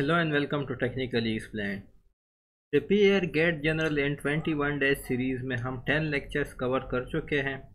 Hello and welcome to Technically Explained. Prepare Get General in 21 days series में हम 10 lectures cover कर चुके हैं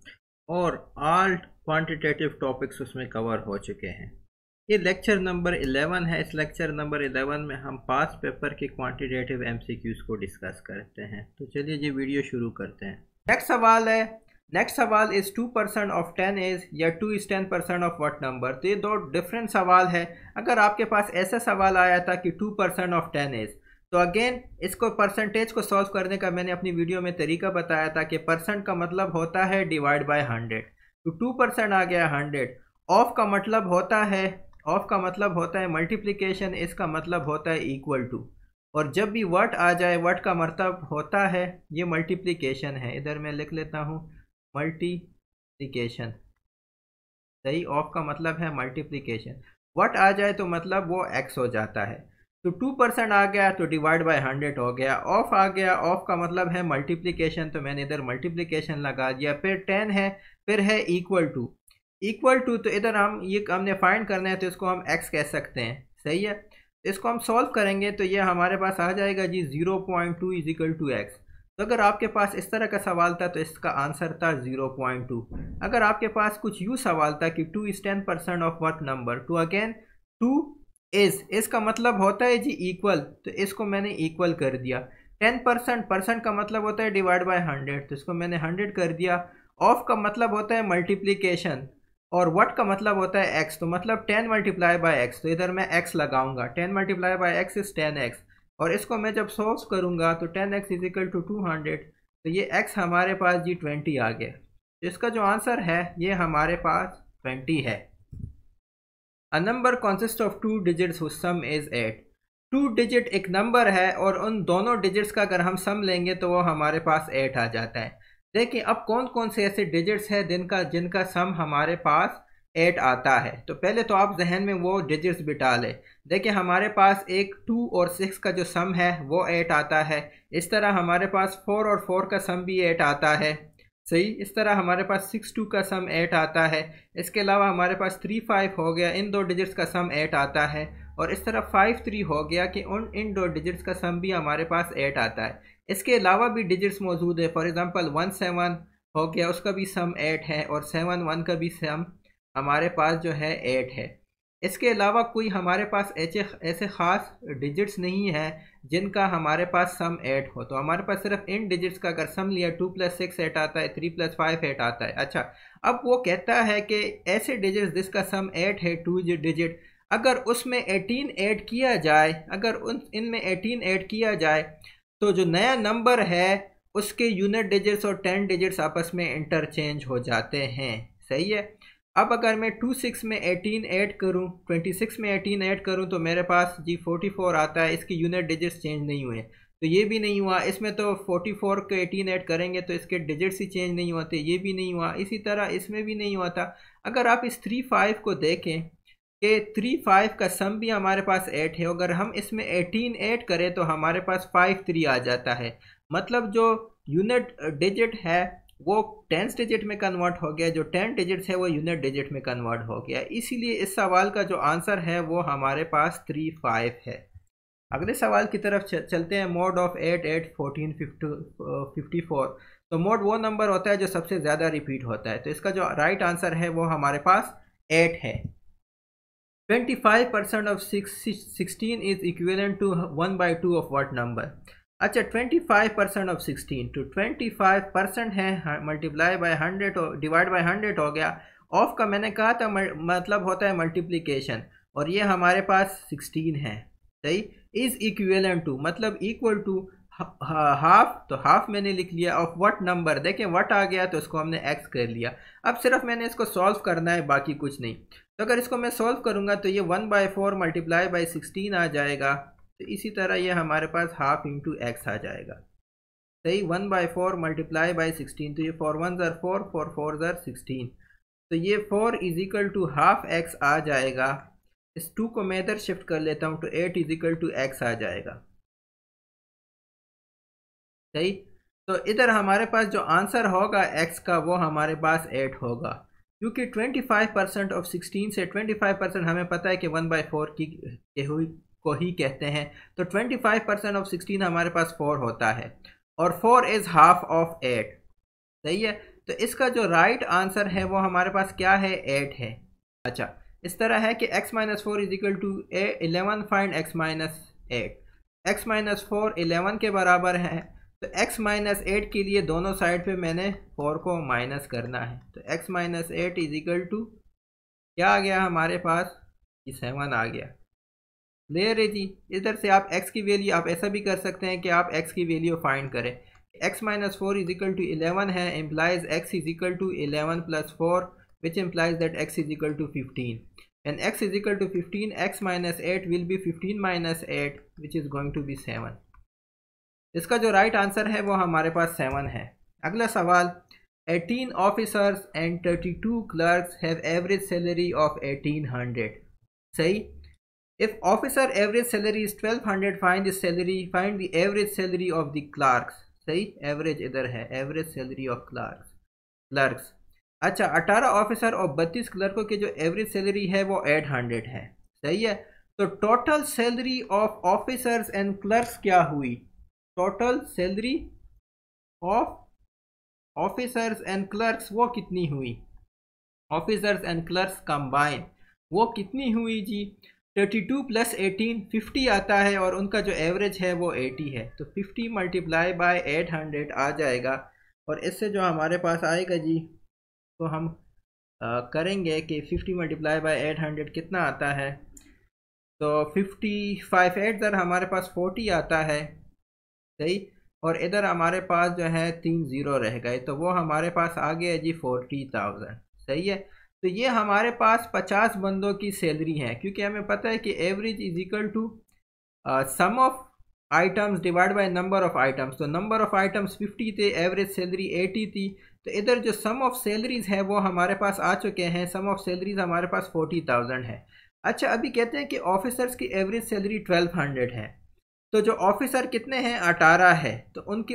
और ऑल क्वांटिटेटिव टॉपिक्स उसमें कवर हो चुके हैं। ये लेक्चर नंबर 11 है। इस लेक्चर नंबर 11 में हम पास पेपर के क्वांटिटेटिव एमसीक्यूज को डिस्कस करते हैं। तो चलिए जी वीडियो शुरू करते हैं। नेक्स्ट सवाल है नेक्स्ट सवाल is two percent of ten is या two is ten percent of what number तो ये दो डिफरेंट सवाल है। अगर आपके पास ऐसा सवाल आया था कि two percent of ten is तो अगेन इसको परसेंटेज को सॉल्व करने का मैंने अपनी वीडियो में तरीका बताया था कि परसेंट का मतलब होता है डिवाइड बाय हंड्रेड तो टू परसेंट आ गया हंड्रेड ऑफ़ का मतलब होता है ऑफ़ का मतलब होता है मल्टीप्लिकेशन इसका मतलब होता है इक्वल टू और जब भी वट आ जाए वट का मतलब होता है, ये मल्टीप्लिकेशन है। इधर मैं लिख लेता हूँ। मल्टीप्लिकेशन सही? ऑफ़ का मतलब है मल्टीप्लीकेशन वट आ जाए तो मतलब वो एक्स हो जाता है। तो टू परसेंट आ गया तो डिवाइड बाय हंड्रेड हो गया। ऑफ़ आ गया ऑफ़ का मतलब है मल्टीप्लीकेशन तो मैंने इधर मल्टीप्लीकेशन लगा दिया। फिर टेन है, फिर है इक्वल टू इक्वल टू तो इधर हम ये हमने फाइंड करना है तो इसको हम एक्स कह सकते हैं। सही है? इसको हम सॉल्व करेंगे तो ये हमारे पास आ जाएगा जी zero point two is equal to x तो अगर आपके पास इस तरह का सवाल था तो इसका आंसर था ज़ीरो पॉइंट टू। अगर आपके पास कुछ यूँ सवाल था कि two is ten percent of what number, two again, two is, इसका मतलब होता है जी इक्वल तो इसको मैंने इक्वल कर दिया। टेन परसेंट परसेंट का मतलब होता है डिवाइड बाय हंड्रेड तो इसको मैंने हंड्रेड कर दिया। ऑफ़ का मतलब होता है मल्टीप्लीकेशन और वट का मतलब होता है एक्स तो मतलब टेन मल्टीप्लाई बाय एक्स तो इधर मैं एक्स लगाऊँगा। Ten multiply by x is ten x और इसको मैं जब सॉल्व करूँगा तो ten x is equal to two hundred तो ये एक्स हमारे पास जी ट्वेंटी आ गया। तो इसका जो आंसर है, ये हमारे पास ट्वेंटी है। A number consist of two digits whose sum is eight two digit एक नंबर है और उन दोनों डिजिट्स का अगर हम सम लेंगे तो वो हमारे पास एट आ जाता है। देखिए, अब कौन कौन से ऐसे डिजिट्स हैं जिनका जिनका सम हमारे पास एट आता है। तो पहले तो आप जहन में वो डिजिट्स बिठा लें। देखिए, हमारे पास एक टू और सिक्स का जो सम है, वो एट आता है। इस तरह हमारे पास फोर और फोर का सम भी एट आता है। सही? इस तरह हमारे पास सिक्स टू का सम एट आता है। इसके अलावा हमारे पास थ्री फाइव हो गया, इन दो डिजिट्स का सम एट आता है। और इस तरह फाइव थ्री हो गया कि उन, इन दो डिजिट्स का सम भी हमारे पास एट आता है। इसके अलावा भी डिजिट्स मौजूद है। फॉर एग्ज़ाम्पल वन सेवन हो गया, उसका भी सम एट है और सेवन वन का भी सम हमारे पास जो है एट है। इसके अलावा कोई हमारे पास ऐसे ऐसे ख़ास डिजिट्स नहीं हैं जिनका हमारे पास सम एट हो। तो हमारे पास सिर्फ़ इन डिजिट्स का अगर सम लिया टू प्लस सिक्स एट आता है थ्री प्लस फाइव एट आता है। अच्छा अब वो कहता है कि ऐसे डिजिट्स जिसका सम एट है टू डिजिट अगर उसमें एटीन ऐड किया जाए, अगर उन, इनमें एटीन ऐड किया जाए तो जो नया नंबर है, उसके यूनिट डिजिट्स और टेन डिजिट्स आपस में इंटरचेंज हो जाते हैं। सही है? अब अगर मैं टू सिक्स में एटीन ऐड करूँ ट्वेंटी सिक्स में एटीन ऐड करूँ तो मेरे पास जी फोर्टी फोर आता है, इसकी यूनिट डिजिट्स चेंज नहीं हुए। तो ये भी नहीं हुआ, इसमें तो फोर्टी फोर को एटीन ऐड करेंगे तो इसके डिजिट्स ही चेंज नहीं होते, ये भी नहीं हुआ, इसी तरह इसमें भी नहीं हुआ था। अगर आप इस थ्री फाइव को देखें कि थ्री फाइव का सम भी हमारे पास एट है, अगर हम इसमें एटीन ऐड करें तो हमारे पास फाइव थ्री आ जाता है। मतलब जो यूनिट डिजिट है वो टेंस डिजिट में कन्वर्ट हो गया, जो टेन डिजिट्स है, वो यूनिट डिजिट में कन्वर्ट हो गया। इसीलिए इस सवाल का जो आंसर है, वो हमारे पास थ्री फाइव है। अगले सवाल की तरफ़ चलते हैं mode of eight eight fourteen fifty four तो मोड वो नंबर होता है जो सबसे ज़्यादा रिपीट होता है। तो इसका जो राइट आंसर है, वो हमारे पास एट है। Twenty five percent of sixteen is equivalent to one by two of what number अच्छा twenty five percent of sixteen तो ट्वेंटी फाइव परसेंट है multiply by hundred divide by hundred हो गया। ऑफ़ का मैंने कहा था मतलब होता है मल्टीप्लिकेशन और ये हमारे पास सिक्सटीन है। सही? इज़ इक्वेलन टू मतलब इक्वल टू हाफ़ तो हाफ़ मैंने लिख लिया। ऑफ़ व्हाट नंबर देखें व्हाट आ गया तो उसको हमने एक्स कर लिया। अब सिर्फ़ मैंने इसको सॉल्व करना है, बाकी कुछ नहीं। तो अगर इसको मैं सॉल्व करूँगा तो ये one by four multiply by sixteen आ जाएगा। तो इसी तरह ये हमारे पास हाफ़ इंटू एक्स आ जाएगा। सही one by four multiply by sixteen तो ये फोर वन ज़र फोर फोर फोर ज़र सिक्सटीन तो ये four is equal to half x आ जाएगा। इस टू को मैं इधर शिफ्ट कर लेता हूँ तो eight is equal to x आ जाएगा। सही तो इधर हमारे पास जो आंसर होगा एक्स का, वो हमारे पास एट होगा। क्योंकि 25 परसेंट ऑफ़ 16 से 25 परसेंट हमें पता है कि वन बाई फोर की हुई को ही कहते हैं तो 25 परसेंट ऑफ़ 16 हमारे पास 4 होता है और 4 इज़ हाफ़ ऑफ़ 8 सही है? तो इसका जो राइट right आंसर है, वो हमारे पास क्या है? 8 है। अच्छा इस तरह है कि x minus four is equal to a eleven find x minus eight x minus four eleven के बराबर है तो x माइनस एट के लिए दोनों साइड पे मैंने फोर को माइनस करना है। तो x minus eight is equal to क्या आ गया हमारे पास? सेवन आ गया। ले रहे थी इधर से आप x की वैल्यू आप ऐसा भी कर सकते हैं कि आप x की वैल्यू फाइंड करें। X minus four is equal to eleven है implies x is equal to eleven plus four which implies that x is equal to fifteen and x is equal to fifteen x minus eight will be fifteen minus eight which is going to be seven इसका जो right right answer है, वो हमारे पास seven है। अगला सवाल 18 officers and 32 clerks have average salary of 1800 सही? If officer average salary is 1200 find the salary find the average salary of the clerks. सही average इधर है, average salary of clerks. Clerks. अच्छा अठारह ऑफिसर और बत्तीस क्लर्कों की जो एवरेज सैलरी है, वो एट हंड्रेड है। सही है? तो total salary of officers and clerks क्या हुई? Total salary of officers and clerks वो कितनी हुई? ऑफिसर्स एंड क्लर्क्स कंबाइन वो कितनी हुई जी? 32 प्लस 18 50 आता है और उनका जो एवरेज है वो एटी है। तो 50 मल्टीप्लाई बाय 800 आ जाएगा। और इससे जो हमारे पास आएगा जी तो हम आ, करेंगे कि 50 मल्टीप्लाई बाई एट हंड्रेड कितना आता है? तो 55 फाइव एट दर हमारे पास 40 आता है सही? और इधर हमारे पास जो है तीन ज़ीरो रह गए तो वो हमारे पास आ गया जी फोर्टी थाउज़ेंड सही है? तो ये हमारे पास पचास बंदों की सैलरी है, क्योंकि हमें पता है कि average is equal to sum of items divide by number of items तो नंबर ऑफ़ आइटम्स 50 थे एवरेज सैलरी 80 थी तो इधर जो सम ऑफ़ सैलरीज है वो हमारे पास आ चुके हैं सम ऑफ़ सैलरीज हमारे पास फोर्टी थाउज़ेंड है। अच्छा अभी कहते हैं कि ऑफिसर्स की एवरेज सैलरी ट्वेल्व हंड्रेड है। तो जो ऑफिसर कितने हैं? अठारह है। तो उनकी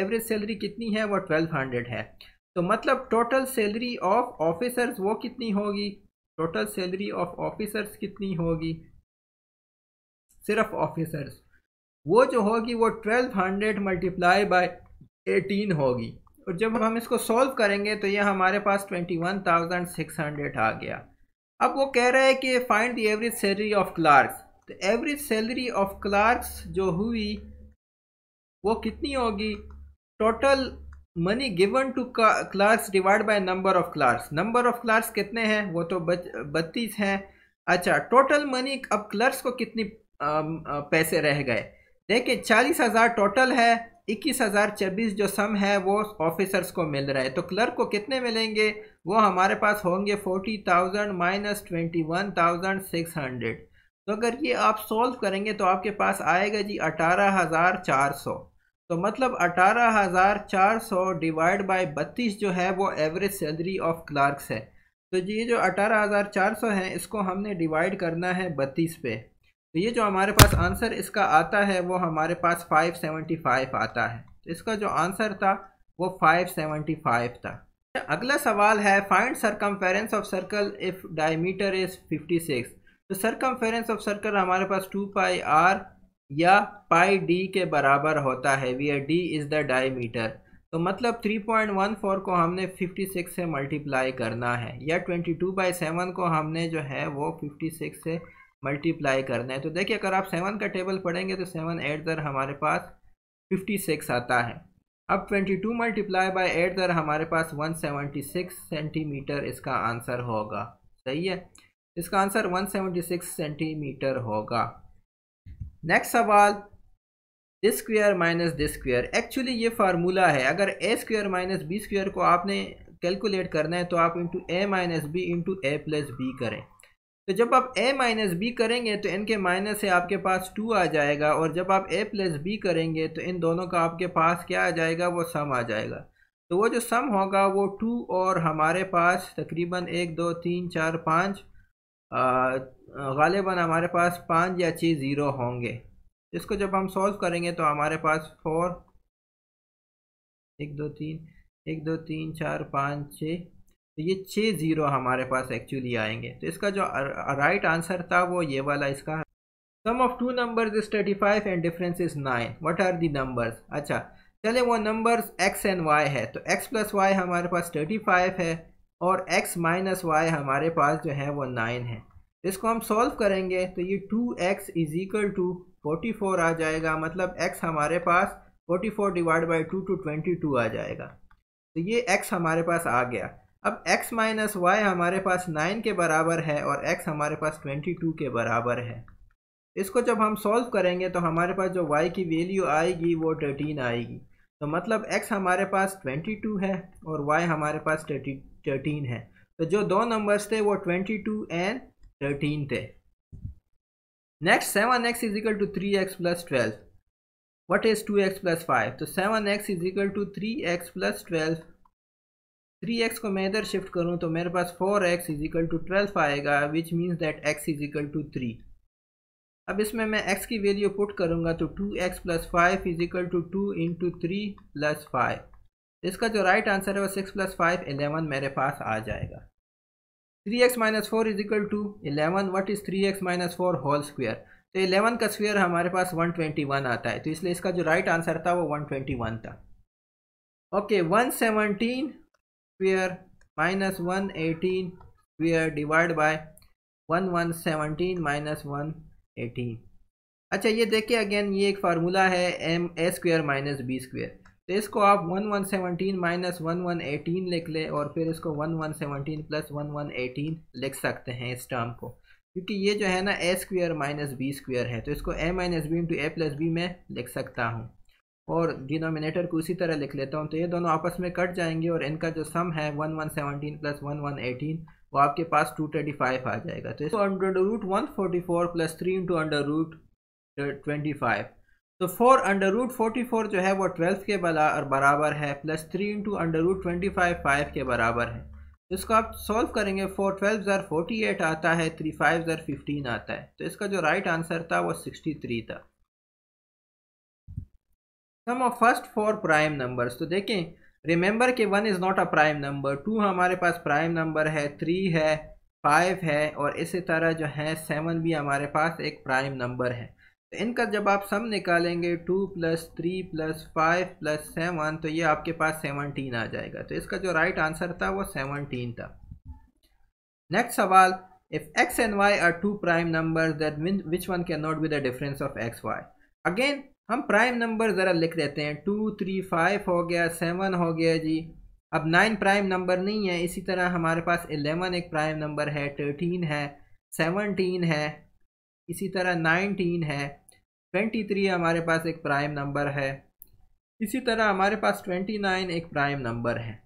एवरेज सैलरी कितनी है? वो ट्वेल्व हंड्रेड है। तो मतलब टोटल सैलरी ऑफ़ ऑफिसर्स वो कितनी होगी? टोटल सैलरी ऑफ़ ऑफिसर्स कितनी होगी? सिर्फ़ ऑफिसर्स वो जो होगी वो twelve hundred multiply by eighteen होगी। और जब हम इसको सॉल्व करेंगे तो ये हमारे पास twenty one thousand six hundred आ गया। अब वो कह रहा है कि find the average salary of clerks तो एवरेज सैलरी ऑफ़ क्लार्क्स जो हुई, वो कितनी होगी? Total money given to clerks divide by number of clerks number of clerks कितने हैं? वो तो बत्तीस हैं। अच्छा टोटल मनी अब क्लर्क्स को कितनी पैसे रह गए? देखिए, चालीस हज़ार टोटल है, इक्कीस हज़ार छब्बीस जो सम है, वो ऑफिसर्स को मिल रहा है। तो क्लर्क को कितने मिलेंगे? वो हमारे पास होंगे forty thousand minus twenty one thousand six hundred तो अगर ये आप सोल्व करेंगे तो आपके पास आएगा जी अठारह हज़ार चार सौ। तो मतलब अठारह हज़ार चार सौ डिवाइड बाई बत्तीस जो है वो एवरेज सैलरी ऑफ़ क्लार्क्स है। तो ये जो अठारह हज़ार चार सौ है, इसको हमने डिवाइड करना है बत्तीस पे। तो ये जो हमारे पास आंसर इसका आता है, वो हमारे पास 575 आता है। तो इसका जो आंसर था, वो 575 था। अगला सवाल है, find circumference of circle if diameter is 56 तो सरकमफेरेंस ऑफ़ सर्कल हमारे पास टू पाई आर या पाई डी के बराबर होता है V D is the diameter तो मतलब 3.14 को हमने 56 से मल्टीप्लाई करना है, या 22 टू बाई सेवन को हमने जो है वो 56 से मल्टीप्लाई करना है। तो देखिए, अगर आप सेवन का टेबल पढ़ेंगे तो सेवन एट दर हमारे पास फिफ्टी सिक्स आता है। अब twenty two multiply by eight दर हमारे पास वन सेवेंटी सिक्स सेंटीमीटर इसका आंसर होगा। सही है? इसका answer one seventy six centimetre होगा। नेक्स्ट सवाल this square minus this square actually ये फार्मूला है। अगर a square minus b square को आपने कैलकुलेट करना है तो आप into a minus b into a plus b करें। तो जब आप ए माइनस बी करेंगे तो इनके माइनस से आपके पास टू आ जाएगा। और जब आप ए प्लस बी करेंगे तो इन दोनों का आपके पास क्या आ जाएगा? वो सम आ जाएगा। तो वो जो सम होगा, वो टू और हमारे पास तकरीबन एक, दो, तीन, चार, पाँच गालिबा हमारे पास पाँच या छः ज़ीरो होंगे। इसको जब हम सॉल्व करेंगे तो हमारे पास फोर एक, दो, तीन, एक, दो, तीन, चार, पाँच छः तो ये छः ज़ीरो हमारे पास एक्चुअली आएँगे। तो इसका जो राइट आंसर था वो ये वाला इसका sum of two numbers is thirty five and difference is nine what are the numbers अच्छा चले वो नंबर्स एक्स एंड वाई है। तो एक्स प्लस वाई हमारे पास थर्टी फाइव है और एक्स माइनस वाई हमारे पास जो है वो नाइन है। इसको हम सॉल्व करेंगे तो ये two x is equal to forty four आ जाएगा। मतलब एक्स हमारे पास forty four divide by two two twenty two आ जाएगा। तो ये एक्स हमारे पास आ गया। अब x माइनस वाई हमारे पास नाइन के बराबर है और x हमारे पास ट्वेंटी टू के बराबर है। इसको जब हम सॉल्व करेंगे तो हमारे पास जो y की वैल्यू आएगी, वो थर्टीन आएगी। तो मतलब x हमारे पास ट्वेंटी टू है और y हमारे पास थर्टीन है। तो जो दो नंबर्स थे, वो ट्वेंटी टू एंड थर्टीन थे next seven x is equal to three x plus twelve what is two x plus five तो seven x is equal to three x plus twelve three x को मैं इधर shift करूँ तो मेरे पास four x is equal to twelve आएगा which means that x is equal to three अब इसमें मैं x की वैल्यू पुट करूँगा तो two x plus five is equal to two into three plus five इसका जो राइट आंसर है वो सिक्स प्लस फाइव एलेवन मेरे पास आ जाएगा। Three x minus four is equal to eleven. What is three x minus four whole square? तो eleven का स्क्वेयर हमारे पास वन ट्वेंटी वन आता है। तो इसलिए इसका जो राइट right आंसर था वो वन ट्वेंटी वन था। Okay one seventeen square minus one eighteen minus 118 square divided by 1117 minus one eighteen. अच्छा ये देखिए अगेन, ये एक फार्मूला है M a square minus b square तो इसको आप one one seventeen minus one one eighteen लिख लें और फिर इसको one one seventeen plus one one eighteen लिख सकते हैं इस टर्म को। क्योंकि ये जो है ना a square minus b square है तो इसको a minus b into a plus b में लिख सकता हूँ। और डिनोमिनेटर को उसी तरह लिख लेता हूँ तो ये दोनों आपस में कट जाएँगे और इनका जो सम है one one seventeen plus one one eighteen वो आपके पास टू ट्वेंटी फाइव आ जाएगा। तो इसको under root one forty four plus three into under root twenty five तो four under root forty four जो है वो ट्वेल्व के बराबर है plus three into under root twenty five five के बराबर है। तो इसको आप सॉल्व करेंगे फोर ट्वेल्व ज़र फोर्टी एट आता है थ्री फाइव ज़र फिफ्टीन आता है। तो इसका जो राइट आंसर था वो सिक्सटी थ्री था। Sum of first four prime numbers तो देखें रिमेंबर के one is not a prime number two हमारे पास प्राइम नंबर है थ्री है फाइव है, और इसी तरह जो है सेवन भी हमारे पास एक प्राइम नंबर है। तो इनका जब आप सम निकालेंगे two plus three plus five plus seven तो ये आपके पास सेवनटीन आ जाएगा। तो इसका जो राइट आंसर था वो सेवनटीन था। नेक्स्ट सवाल if x and y are two prime number that mean which one can not be the difference of x y again हम प्राइम नंबर ज़रा लिख देते हैं। टू थ्री फाइव हो गया सेवन हो गया जी। अब नाइन प्राइम नंबर नहीं है। इसी तरह हमारे पास एलेवन एक प्राइम नंबर है थर्टीन है सेवनटीन है। इसी तरह नाइनटीन है, ट्वेंटी थ्री हमारे पास एक प्राइम नंबर है, इसी तरह हमारे पास ट्वेंटी नाइन एक प्राइम नंबर है।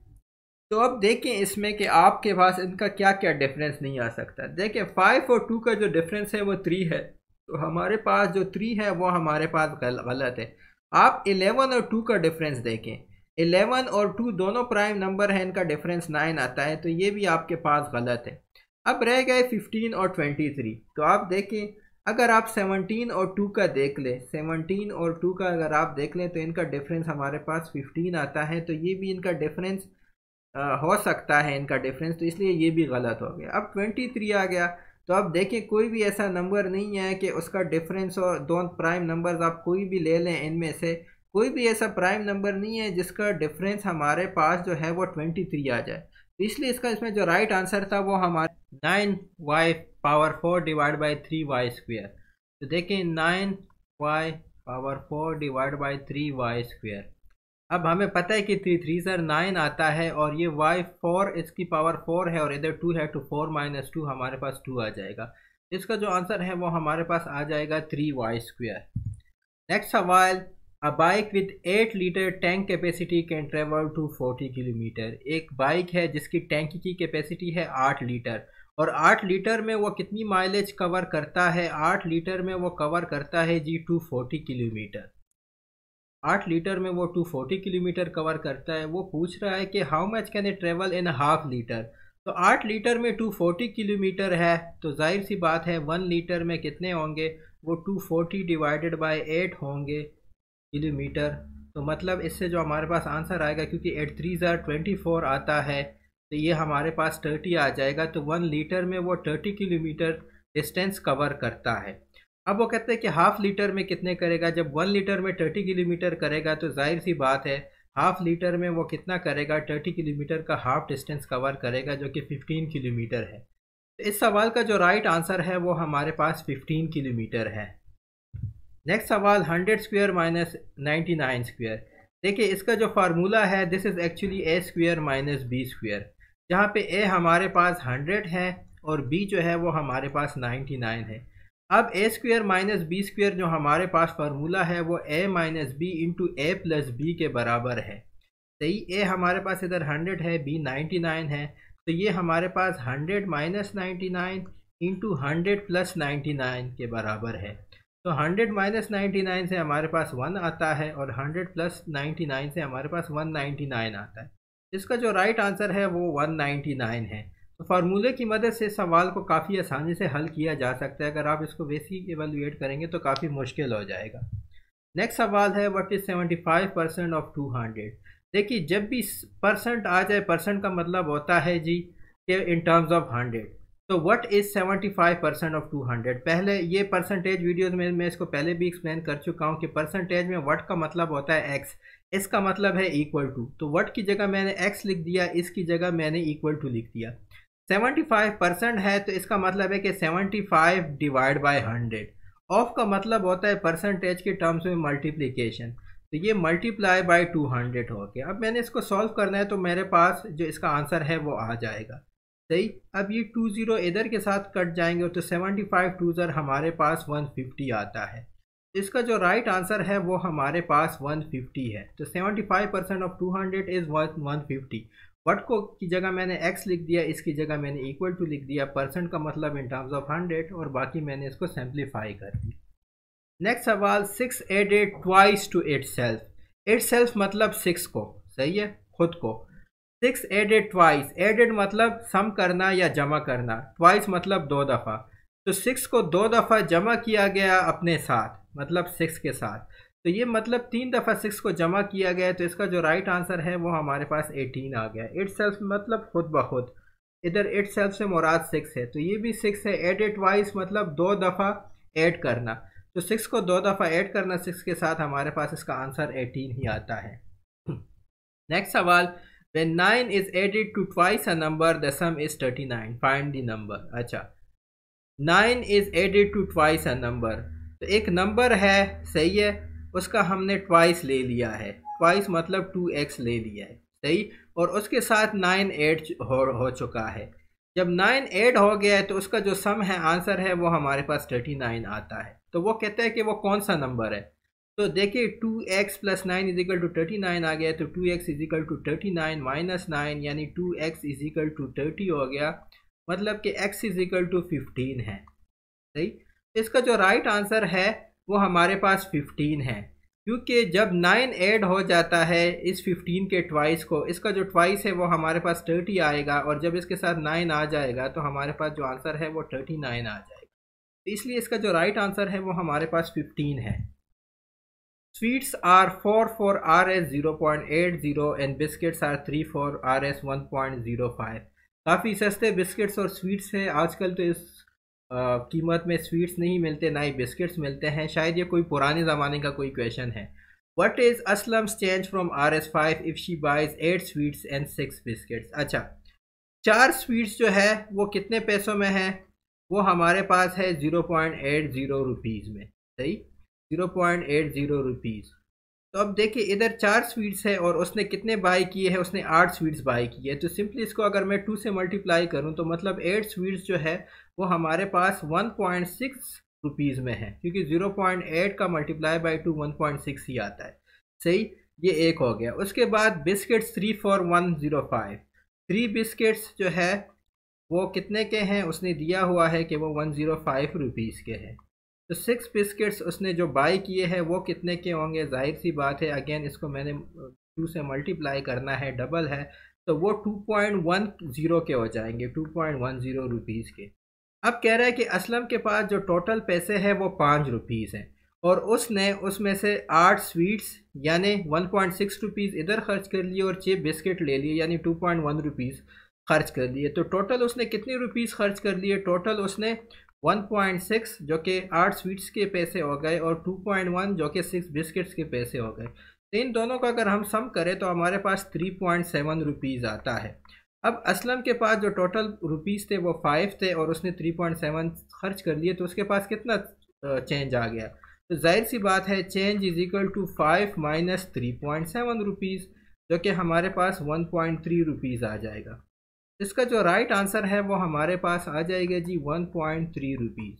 तो अब देखें इसमें कि आपके पास इनका क्या क्या डिफरेंस नहीं आ सकता। देखें फाइव और टू का जो डिफरेंस है वो थ्री है। तो हमारे पास जो थ्री है वो हमारे पास गलत है। आप इलेवन और टू का डिफरेंस देखें। इलेवन और टू दोनों प्राइम नंबर हैं, इनका डिफरेंस नाइन आता है तो ये भी आपके पास गलत है। अब रह गए फिफ्टीन और ट्वेंटी थ्री तो आप देखें अगर आप सेवनटीन और टू का देख लें सेवनटीन और टू का अगर आप देख लें तो इनका डिफरेंस हमारे पास फिफ्टीन आता है तो ये भी इनका डिफरेंस हो सकता है इनका डिफरेंस तो इसलिए ये भी गलत हो गया। अब ट्वेंटी थ्री आ गया तो अब देखें कोई भी ऐसा नंबर नहीं है कि उसका डिफरेंस और दो प्राइम नंबर्स आप कोई भी ले लें इनमें से, कोई भी ऐसा प्राइम नंबर नहीं है जिसका डिफरेंस हमारे पास जो है वो ट्वेंटी थ्री आ जाए। तो इसलिए इसका इसमें जो राइट आंसर था वो हमारे nine y power four divide by three y square तो देखिए nine y power four divide by three y square अब हमें पता है कि थ्री थ्री सर नाइन आता है और ये वाई फोर इसकी पावर फोर है और इधर टू है टू फोर माइनस टू हमारे पास टू आ जाएगा। इसका जो आंसर है वो हमारे पास आ जाएगा थ्री वाई स्क्वेयर नेक्स्ट सवाल a bike with eight litre tank capacity can travel two forty kilometre एक बाइक है जिसकी टैंक की कैपेसिटी है आठ लीटर और आठ लीटर में वो कितनी माइलेज कवर करता है? आठ लीटर में वो कवर करता है जी टू फोर्टी किलोमीटर। आठ लीटर में वो टू फोर्टी किलोमीटर कवर करता है। वो पूछ रहा है कि how much can a travel in half litre तो आठ लीटर में टू फोर्टी किलोमीटर है। तो ज़ाहिर सी बात है, वन लीटर में कितने होंगे? वो two forty divided by eight होंगे किलोमीटर। तो मतलब इससे जो हमारे पास आंसर आएगा, क्योंकि एट थ्री ज़ार ट्वेंटी फोर आता है। तो ये हमारे पास थर्टी आ जाएगा तो वन लीटर में वो थर्टी किलोमीटर डिस्टेंस कवर करता है। अब वो कहते हैं कि हाफ़ लीटर में कितने करेगा? जब वन लीटर में थर्टी किलोमीटर करेगा तो ज़ाहिर सी बात है हाफ़ लीटर में वो कितना करेगा? थर्टी किलोमीटर का हाफ़ डिस्टेंस कवर करेगा, जो कि फिफ्टीन किलोमीटर है। तो इस सवाल का जो राइट आंसर है, वो हमारे पास फिफ्टीन किलोमीटर है। नेक्स्ट सवाल hundred square minus ninety nine square देखिए, इसका जो फार्मूला है this is actually a square minus b square जहाँ पे ए हमारे पास हंड्रेड है और बी जो है वो हमारे पास नाइन्टी नाइन है। अब a square minus b square जो हमारे पास फार्मूला है वो a minus b into a plus b के बराबर है। सही ए हमारे पास इधर हंड्रेड है बी नाइन्टी नाइन है। तो ये हमारे पास hundred minus ninety nine into hundred plus ninety nine के बराबर है। तो हंड्रेड माइनस नाइन्टी नाइन से हमारे पास वन आता है और हंड्रेड प्लस नाइन्टी नाइन से हमारे पास वन नाइन्टी नाइन आता है। इसका जो राइट आंसर है वो वन नाइन्टी नाइन है। तो फार्मूले की मदद से सवाल को काफ़ी आसानी से हल किया जा सकता है। अगर आप इसको बेसिक एवेलुएट करेंगे तो काफ़ी मुश्किल हो जाएगा। नेक्स्ट सवाल है what is seventy five percent of two hundred देखिए, जब भी परसेंट आ जाए परसेंट का मतलब होता है जी, कि इन टर्म्स ऑफ़ हंड्रेड तो what is seventy five percent of two hundred पहले ये परसेंटेज वीडियोज़ में मैं इसको पहले भी एक्सप्लेन कर चुका हूँ कि परसेंटेज में वट का मतलब होता है एक्स इसका मतलब है इक्वल टू तो वट की जगह मैंने एक्स लिख दिया, इसकी जगह मैंने इक्वल टू लिख दिया. 75 परसेंट है तो इसका मतलब है कि 75 डिवाइड बाय 100 ऑफ़ का मतलब होता है परसेंटेज के टर्म्स में मल्टीप्लिकेशन तो ये मल्टीप्लाई बाय 200 हो गया. अब मैंने इसको सॉल्व करना है तो मेरे पास जो इसका आंसर है, वो आ जाएगा. सही? अब ये टू ज़ीरो इधर के साथ कट जाएँगे तो 75 टू ज़र हमारे पास 150 आता है. इसका जो राइट right आंसर है वो हमारे पास 150 है। तो 75 परसेंट ऑफ़ 200 इज़ 150 वट को की जगह मैंने एक्स लिख दिया, इसकी जगह मैंने इक्वल टू लिख दिया। परसेंट का मतलब इन टर्म्स ऑफ़ हंड्रेड और बाकी मैंने इसको सिंप्लीफाई कर दिया नेक्स्ट सवाल six added twice to itself itself मतलब सिक्स को, सही है? खुद को। सिक्स एडेड ट्वाइस एडेड मतलब सम करना या जमा करना। ट्वाइस मतलब दो दफ़ा। तो सिक्स को दो दफ़ा जमा किया गया अपने साथ। मतलब सिक्स के साथ। तो ये मतलब तीन दफ़ा सिक्स को जमा किया गया तो इसका जो राइट आंसर है, वो हमारे पास एटीन आ गया इट सेल्फ मतलब खुद ब खुद। इधर एट सेल्फ से मुराद सिक्स है तो ये भी सिक्स है। एड इट वाइज मतलब दो दफ़ा ऐड करना। तो सिक्स को दो दफ़ा ऐड करना सिक्स के साथ, हमारे पास इसका आंसर एटीन ही आता है। नेक्स्ट सवाल, when 9 is added to twice a number, the sum is 39 find the number अच्छा। 9 is added to twice a number तो एक नंबर है सही है उसका हमने ट्वाइस ले लिया है। ट्वाइस मतलब टू एक्स ले लिया है सही? और उसके साथ नाइन एड हो, हो चुका है। जब नाइन एड हो गया है तो उसका जो सम है आंसर है वो हमारे पास थर्टी नाइन आता है। तो वो कहते हैं कि वो कौन सा नंबर है? तो देखिए two x plus nine equal to thirty nine आ गया तो two x equal to thirty nine minus nine यानी two x equal to thirty हो गया। मतलब कि एक्स इजिकल टू फिफ्टीन है सही? इसका जो राइट आंसर है, वो हमारे पास 15 है। क्योंकि जब 9 ऐड हो जाता है, इस 15 के ट्वाइस को, इसका जो ट्वाइस है, वो हमारे पास 30 आएगा और जब इसके साथ 9 आ जाएगा तो हमारे पास जो आंसर है, वो 39 आ जाएगा। तो इसलिए इसका जो राइट आंसर है, वो हमारे पास 15 है। Eight zero and biscuits are three for R S one point zero five काफ़ी सस्ते बिस्किट्स और स्वीट्स हैं। आजकल तो इस कीमत में स्वीट्स नहीं मिलते, ना ही बिस्किट्स मिलते हैं। शायद ये कोई पुराने ज़माने का कोई क्वेश्चन है। What is Aslam change from R S five if she buys eight sweets and six biscuits अच्छा चार स्वीट्स जो है, वो कितने पैसों में है? वो हमारे पास है zero point eight zero rupees में। सही? Zero point eight zero rupees तो अब देखिए, इधर चार स्वीट्स है और उसने कितने बाई किए हैं? उसने आठ स्वीट्स बाई की है। तो सिंपली इसको अगर मैं टू से मल्टीप्लाई करूँ तो मतलब एट स्वीट्स जो है वो हमारे पास वन पॉइंट सिक्स रुपीज़ में है, क्योंकि ज़ीरो पॉइंट एट का multiply by two one point six ही आता है। सही? ये एक हो गया। उसके बाद biscuits three for one zero five three biscuits जो है, वो कितने के हैं? उसने दिया हुआ है कि वो वन ज़ीरो फाइव रुपीज़ के हैं। तो सिक्स बिस्किट्स उसने जो बाई किए हैं, वो कितने के होंगे? ज़ाहिर सी बात है अगेन इसको मैंने टू से मल्टीप्लाई करना है डबल है तो वो टू पॉइंट वन ज़ीरो के हो जाएँगे two point one zero rupees के। अब कह रहा है कि असलम के पास जो टोटल पैसे हैं वो पाँच रुपीज़ हैं और उसने उसमें से आठ स्वीट्स यानी वन पॉइंट सिक्स रुपीज़ इधर खर्च कर लिए और छः बिस्किट ले लिए, यानी टू पॉइंट वन रुपीज़ खर्च कर लिए। तो टोटल उसने कितनी रुपीज़ खर्च कर लिए? टोटल उसने 1.6 जो कि आठ स्वीट्स के पैसे हो गए और 2.1 जो कि सिक्स बिस्किट्स के पैसे हो गए। तो इन दोनों का अगर हम सम करें तो हमारे पास 3.7 रुपीज़ आता है। अब असलम के पास जो टोटल रुपीज़ थे, वो फाइव थे और उसने 3.7 खर्च कर लिए तो उसके पास कितना चेंज आ गया? तो ज़ाहिर सी बात है change is equal to five minus three point seven rupees जो कि हमारे पास वन पॉइंट थ्री रुपीज़ आ जाएगा। इसका जो राइट आंसर है, वो हमारे पास आ जाएगा जी one point three rupees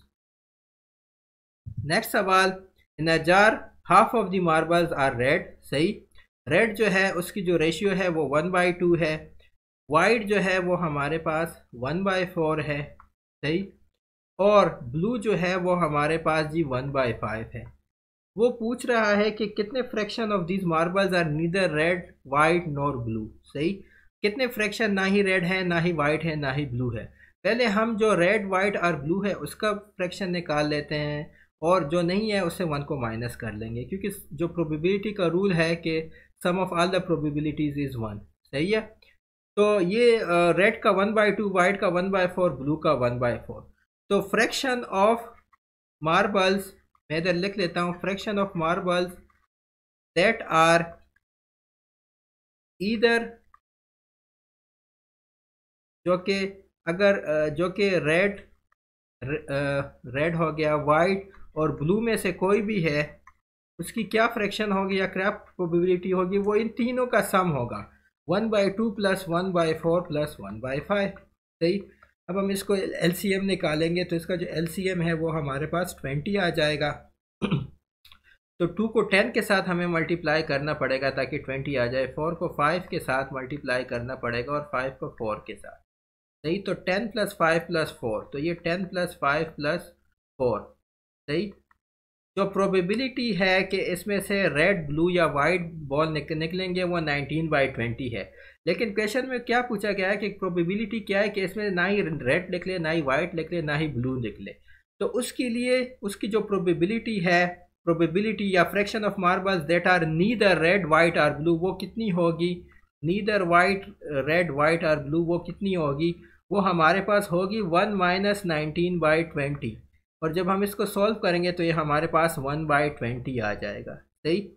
next सवाल in jar half of the marbles are red सही? रेड जो है, उसकी जो रेशियो है, वो वन बाई टू है। वाइट जो है वो हमारे पास वन बाई फोर है, सही? और ब्लू जो है वो हमारे पास जी वन बाई फाइव है। वो पूछ रहा है कि कितने fraction of this marbles are neither red white nor blue सही? कितने फ्रैक्शन ना ही रेड है, ना ही वाइट है, ना ही ब्लू है। पहले हम जो रेड वाइट और ब्लू है, उसका फ्रैक्शन निकाल लेते हैं और जो नहीं है उससे वन को माइनस कर लेंगे, क्योंकि जो प्रोबेबिलिटी का रूल है कि sum of all the probabilities is one सही है? तो ये रेड का वन बाई टू वाइट का वन बाई फोर ब्लू का वन बाई फोर तो फ्रैक्शन ऑफ़ मार्बल्स मैं इधर लिख लेता हूँ fraction of marbles that are either जो कि, अगर जो कि रेड रेड हो गया वाइट और ब्लू में से कोई भी है, उसकी क्या फ्रैक्शन होगी या क्या प्रोबेबिलिटी होगी, वो इन तीनों का सम होगा। One by two plus one by four plus one by five, सही? अब हम इसको एल सी एम निकालेंगे तो इसका जो एल सी एम है वो हमारे पास ट्वेंटी आ जाएगा। तो टू को टेन के साथ हमें मल्टीप्लाई करना पड़ेगा ताकि ट्वेंटी आ जाए। फोर को फाइव के साथ मल्टीप्लाई करना पड़ेगा और फाइव को फोर के साथ। सही? तो ten plus five plus four तो ये ten plus five plus four, सही? जो प्रोबेबिलिटी है कि इसमें से रेड ब्लू या वाइट बॉल निक, निकलेंगे वो नाइनटीन बाई ट्वेंटी है। लेकिन क्वेश्चन में क्या पूछा गया है कि प्रोबेबिलिटी क्या है कि इसमें ना ही रेड निकले ना ही वाइट निकले ना ही ब्लू निकले? तो उसके लिए उसकी जो प्रोबेबिलिटी है प्रोबेबिलिटी या fraction of marbles that are neither red white or blue वो कितनी होगी? नीदर वाइट रेड वाइट और ब्लू वो कितनी होगी? वो हमारे पास होगी one minus nineteen by twenty और जब हम इसको सॉल्व करेंगे तो ये हमारे पास वन बाई ट्वेंटी आ जाएगा। सही?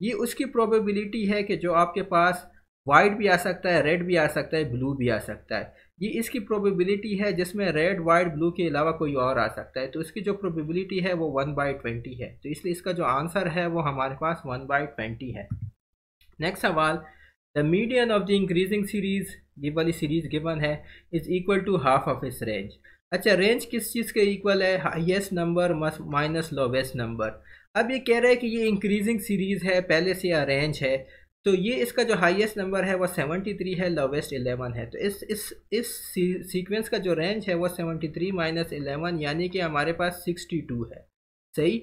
ये उसकी प्रोबेबिलिटी है कि जो आपके पास वाइट भी आ सकता है रेड भी आ सकता है ब्लू भी आ सकता है। ये इसकी प्रोबेबिलिटी है जिसमें रेड वाइट ब्लू के अलावा कोई और आ सकता है। तो इसकी जो प्रोबेबिलिटी है वो वन बाई ट्वेंटी है। तो इसलिए इसका जो आंसर है वो हमारे पास वन बाई ट्वेंटी है। नेक्स्ट सवाल। The median of the increasing series ये वाली सीरीज़ गिवन है is equal to half of its range अच्छा रेंज किस चीज़ के इक्वल है? Highest number minus lowest number अब ये कह रहे हैं कि ये इंक्रीजिंग सीरीज़ है, पहले से या रेंज है तो ये इसका जो हाईएस्ट नंबर है वो 73 है लोवेस्ट 11 है. तो इस इस इस सीक्वेंस का जो रेंज है वो 73 थ्री माइनस एलेवन यानी कि हमारे पास 62 है. सही?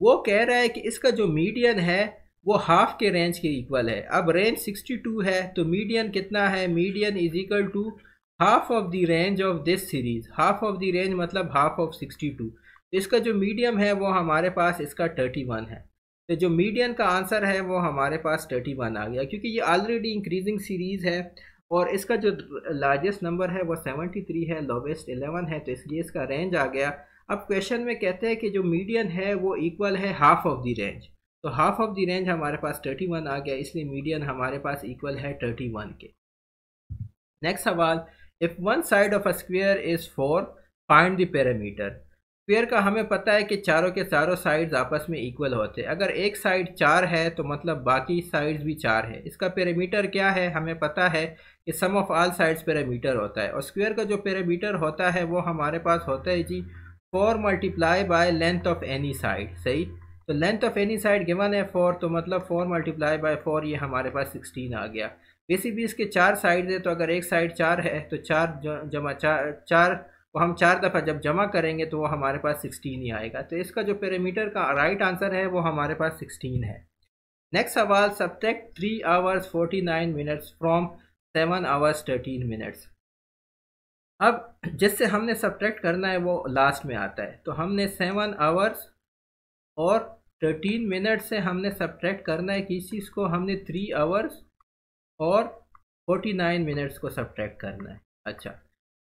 वो कह रहा है कि इसका जो मीडियन है, वो हाफ़ के रेंज के इक्वल है. अब रेंज 62 है तो मीडियन कितना है? Median is equal to half of the range of this series half of the range मतलब हाफ़ ऑफ़ 62 तो इसका जो मीडियम है वो हमारे पास इसका 31 है। तो जो मीडियन का आंसर है वो हमारे पास 31 आ गया, क्योंकि ये ऑलरेडी इंक्रीजिंग सीरीज़ है और इसका जो लार्जेस्ट नंबर है वो 73 है लोवेस्ट 11 है तो इसलिए इसका रेंज आ गया। अब क्वेश्चन में कहते हैं कि जो मीडियन है वो इक्वल है हाफ़ ऑफ़ द रेंज तो हाफ़ ऑफ़ द रेंज हमारे पास 31 आ गया, इसलिए मीडियन हमारे पास इक्वल है 31 के। नेक्स्ट सवाल if one side of a square is four find the parameter square का हमें पता है कि चारों के चारों साइड्स आपस में इक्वल होते हैं। अगर एक साइड चार है तो मतलब बाकी साइड्स भी चार है। इसका पैरामीटर क्या है? हमें पता है कि sum of all sides parameter होता है। और स्क्वेयर का जो पैरामीटर होता है, वो हमारे पास होता है जी four multiply by length of any side सही? तो length of any side given है फोर तो मतलब फोर मल्टीप्लाई बाय फोर ये हमारे पास सिक्सटीन आ गया। बेसिक भी इसके चार साइड है तो अगर एक साइड चार है तो चार जमा चार चार को हम चार दफ़ा जब जमा करेंगे तो वो हमारे पास सिक्सटीन ही आएगा। तो इसका जो पैरामीटर का राइट आंसर है, वो हमारे पास सिक्सटीन है। नेक्स्ट सवाल subtract three hours forty nine minutes from seven hours thirteen minutes अब, जिससे हमने सब्ट्रैक्ट करना है, वो लास्ट में आता है। तो हमने सेवन आवर्स और थर्टीन मिनट से हमने सब्ट्रैक्ट करना है, किस चीज़ को? हमने थ्री आवर्स और फोर्टी नाइन मिनट्स को सब्ट्रैक्ट करना है। अच्छा।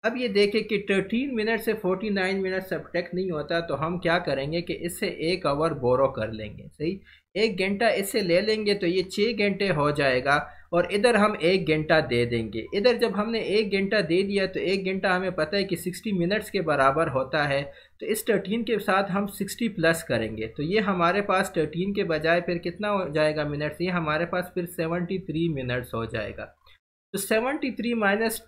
अब ये देखें कि 13 मिनट से 49 मिनट सब्ट्रैक्ट नहीं होता तो हम क्या करेंगे कि इससे एक आवर बोरो कर लेंगे। सही? एक घंटा इससे ले लेंगे तो ये छः घंटे हो जाएगा। और इधर हम एक घंटा दे देंगे। इधर जब हमने एक घंटा दे दिया तो एक घंटा हमें पता है कि 60 मिनट्स के बराबर होता है। तो इस थर्टीन के साथ हम 60 प्लस करेंगे। तो ये हमारे पास थर्टीन के बजाय फिर कितना हो जाएगा मिनट्स? ये हमारे पास फिर 73 मिनट्स हो जाएगा। तो 73 थ्री माइनस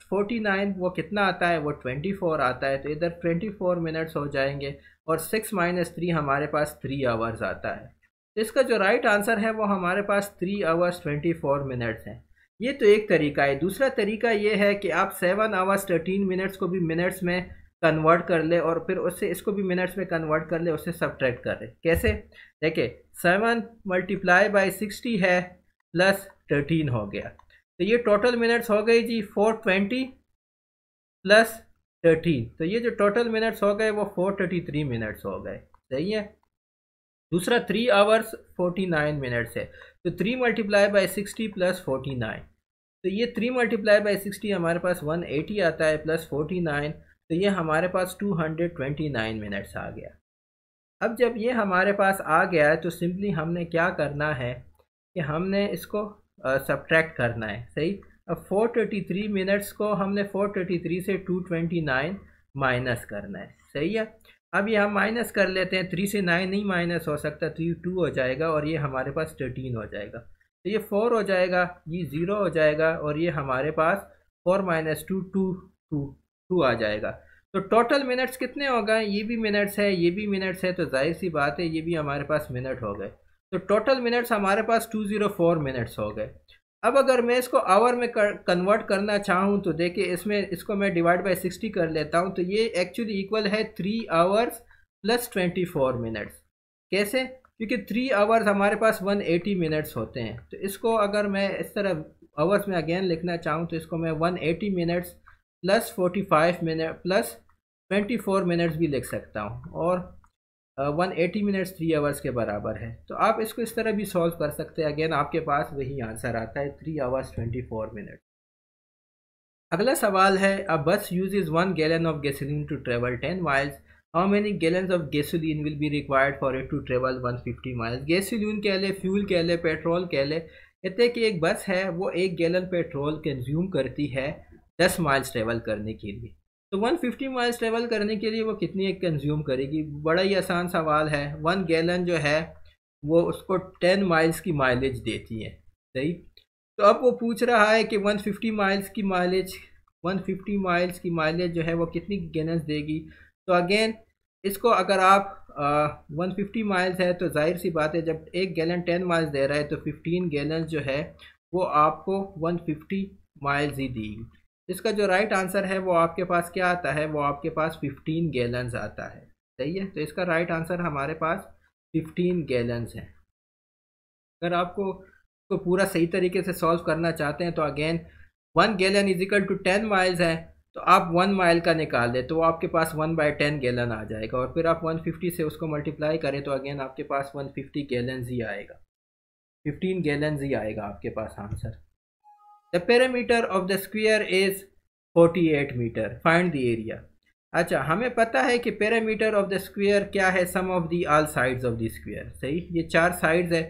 वो कितना आता है? वो 24 आता है। तो इधर 24 मिनट्स हो जाएँगे और 6 माइनस थ्री हमारे पास थ्री आवर्स आता है। इसका जो राइट आंसर है, वो हमारे पास three hours twenty four minutes हैं। ये तो एक तरीका है। दूसरा तरीका ये है कि आप सेवन आवर्स थर्टीन मिनट्स को भी मिनट्स में कन्वर्ट कर ले और फिर उससे, इसको भी मिनट्स में कन्वर्ट कर ले, उससे सब्ट्रैक्ट कर ले। कैसे? देखिए सेवन मल्टीप्लाई बाई सिक्सटी है प्लस थर्टीन हो गया। तो ये टोटल मिनट्स हो गई जी फोर ट्वेंटी प्लस थर्टीन तो ये जो टोटल मिनट्स हो गए, वो फोर थर्टी थ्री मिनट्स हो गए। सही है? दूसरा three hours forty nine minutes है। तो three multiply by sixty plus forty nine तो ये थ्री मल्टीप्लाई बाई सिक्सटी हमारे पास वन एटी आता है प्लस फोर्टी नाइन तो ये हमारे पास two hundred twenty nine minutes आ गया। अब जब ये हमारे पास आ गया है तो सिंपली हमने क्या करना है कि हमने इसको सब्ट्रैक्ट uh, करना है। सही? अब फोर थर्टी थ्री मिनट्स को हमने फोर थर्टी थ्री से टू ट्वेंटी नाइन माइनस करना है। सही है? अब ये हम माइनस कर लेते हैं थ्री से नाइन नहीं माइनस हो सकता थ्री टू हो जाएगा और ये हमारे पास थर्टीन हो जाएगा। तो ये फोर हो जाएगा, ये ज़ीरो हो जाएगा और ये हमारे पास four minus two two two two आ जाएगा। तो टोटल मिनट्स कितने हो गए? ये भी मिनट्स है, ये भी मिनट्स है तो ज़ाहिर सी बात है, ये भी हमारे पास मिनट हो गए। तो टोटल मिनट्स हमारे पास टू ज़ीरो फोर मिनट्स हो गए। अब अगर मैं इसको आवर में कर, कन्वर्ट करना चाहूँ तो देखिए इसमें इसको मैं डिवाइड बाई सिक्सटी कर लेता हूँ तो ये एक्चुअली इक्वल है three hours plus twenty four minutes कैसे? क्योंकि थ्री आवर्स हमारे पास वन एटी मिनट्स होते हैं। तो इसको अगर मैं इस तरह आवर्स में अगेन लिखना चाहूँ तो इसको मैं one eighty minutes plus forty five minute plus twenty four minutes भी लिख सकता हूँ। और one eighty minutes three hours के बराबर है। तो आप इसको इस तरह भी सॉल्व कर सकते हैं। अगेन, आपके पास वही आंसर आता है, three hours twenty four minute अगला सवाल है a bus uses one gallon of gasoline to travel ten miles how many gallon of gasoline will be required for it to travel one fifty miles gasoline कह लें fuel कह लें petrol कह ले। कहते कि एक बस है, वो एक गैलन पेट्रोल कंज्यूम करती है दस माइल्स ट्रेवल करने के लिए। तो 150 माइल्स ट्रेवल करने के लिए वो कितनी कंज्यूम करेगी? बड़ा ही आसान सवाल है। वन गैलन जो है, वो उसको 10 माइल्स की माइलेज देती है। सही? तो अब वो पूछ रहा है कि 150 माइल्स की माइलेज 150 माइल्स की माइलेज जो है, वो कितनी गैलन देगी? तो अगेन इसको अगर आप वन फिफ्टी माइल्स है तो ज़ाहिर सी बात है, जब एक गैलन टेन माइल्स दे रहा है तो फिफ्टीन गैलन जो है, वो आपको वन फिफ्टी माइल्स ही देगी। इसका जो राइट आंसर है, वो आपके पास क्या आता है? वो आपके पास फिफ्टीन गैलन्स आता है। सही है? तो इसका राइट आंसर हमारे पास फिफ्टीन गैलन्स है। अगर आपको तो पूरा सही तरीके से सॉल्व करना चाहते हैं तो again one gallon equal to ten miles है तो आप वन माइल का निकाल दें तो आपके पास वन बाई टेन गैलन आ जाएगा। और फिर आप वन फिफ्टी से उसको मल्टीप्लाई करें तो अगेन आपके पास वन फिफ्टी गैलन्स ही आएगा। फिफ्टीन गैलन्स ही आएगा आपके पास answer the perimeter of the square is 48 metre find the area अच्छा हमें पता है कि पैरामीटर ऑफ़ द स्क्वेयर क्या है? Sum of the all sides of the square सही? ये चार साइड्स है।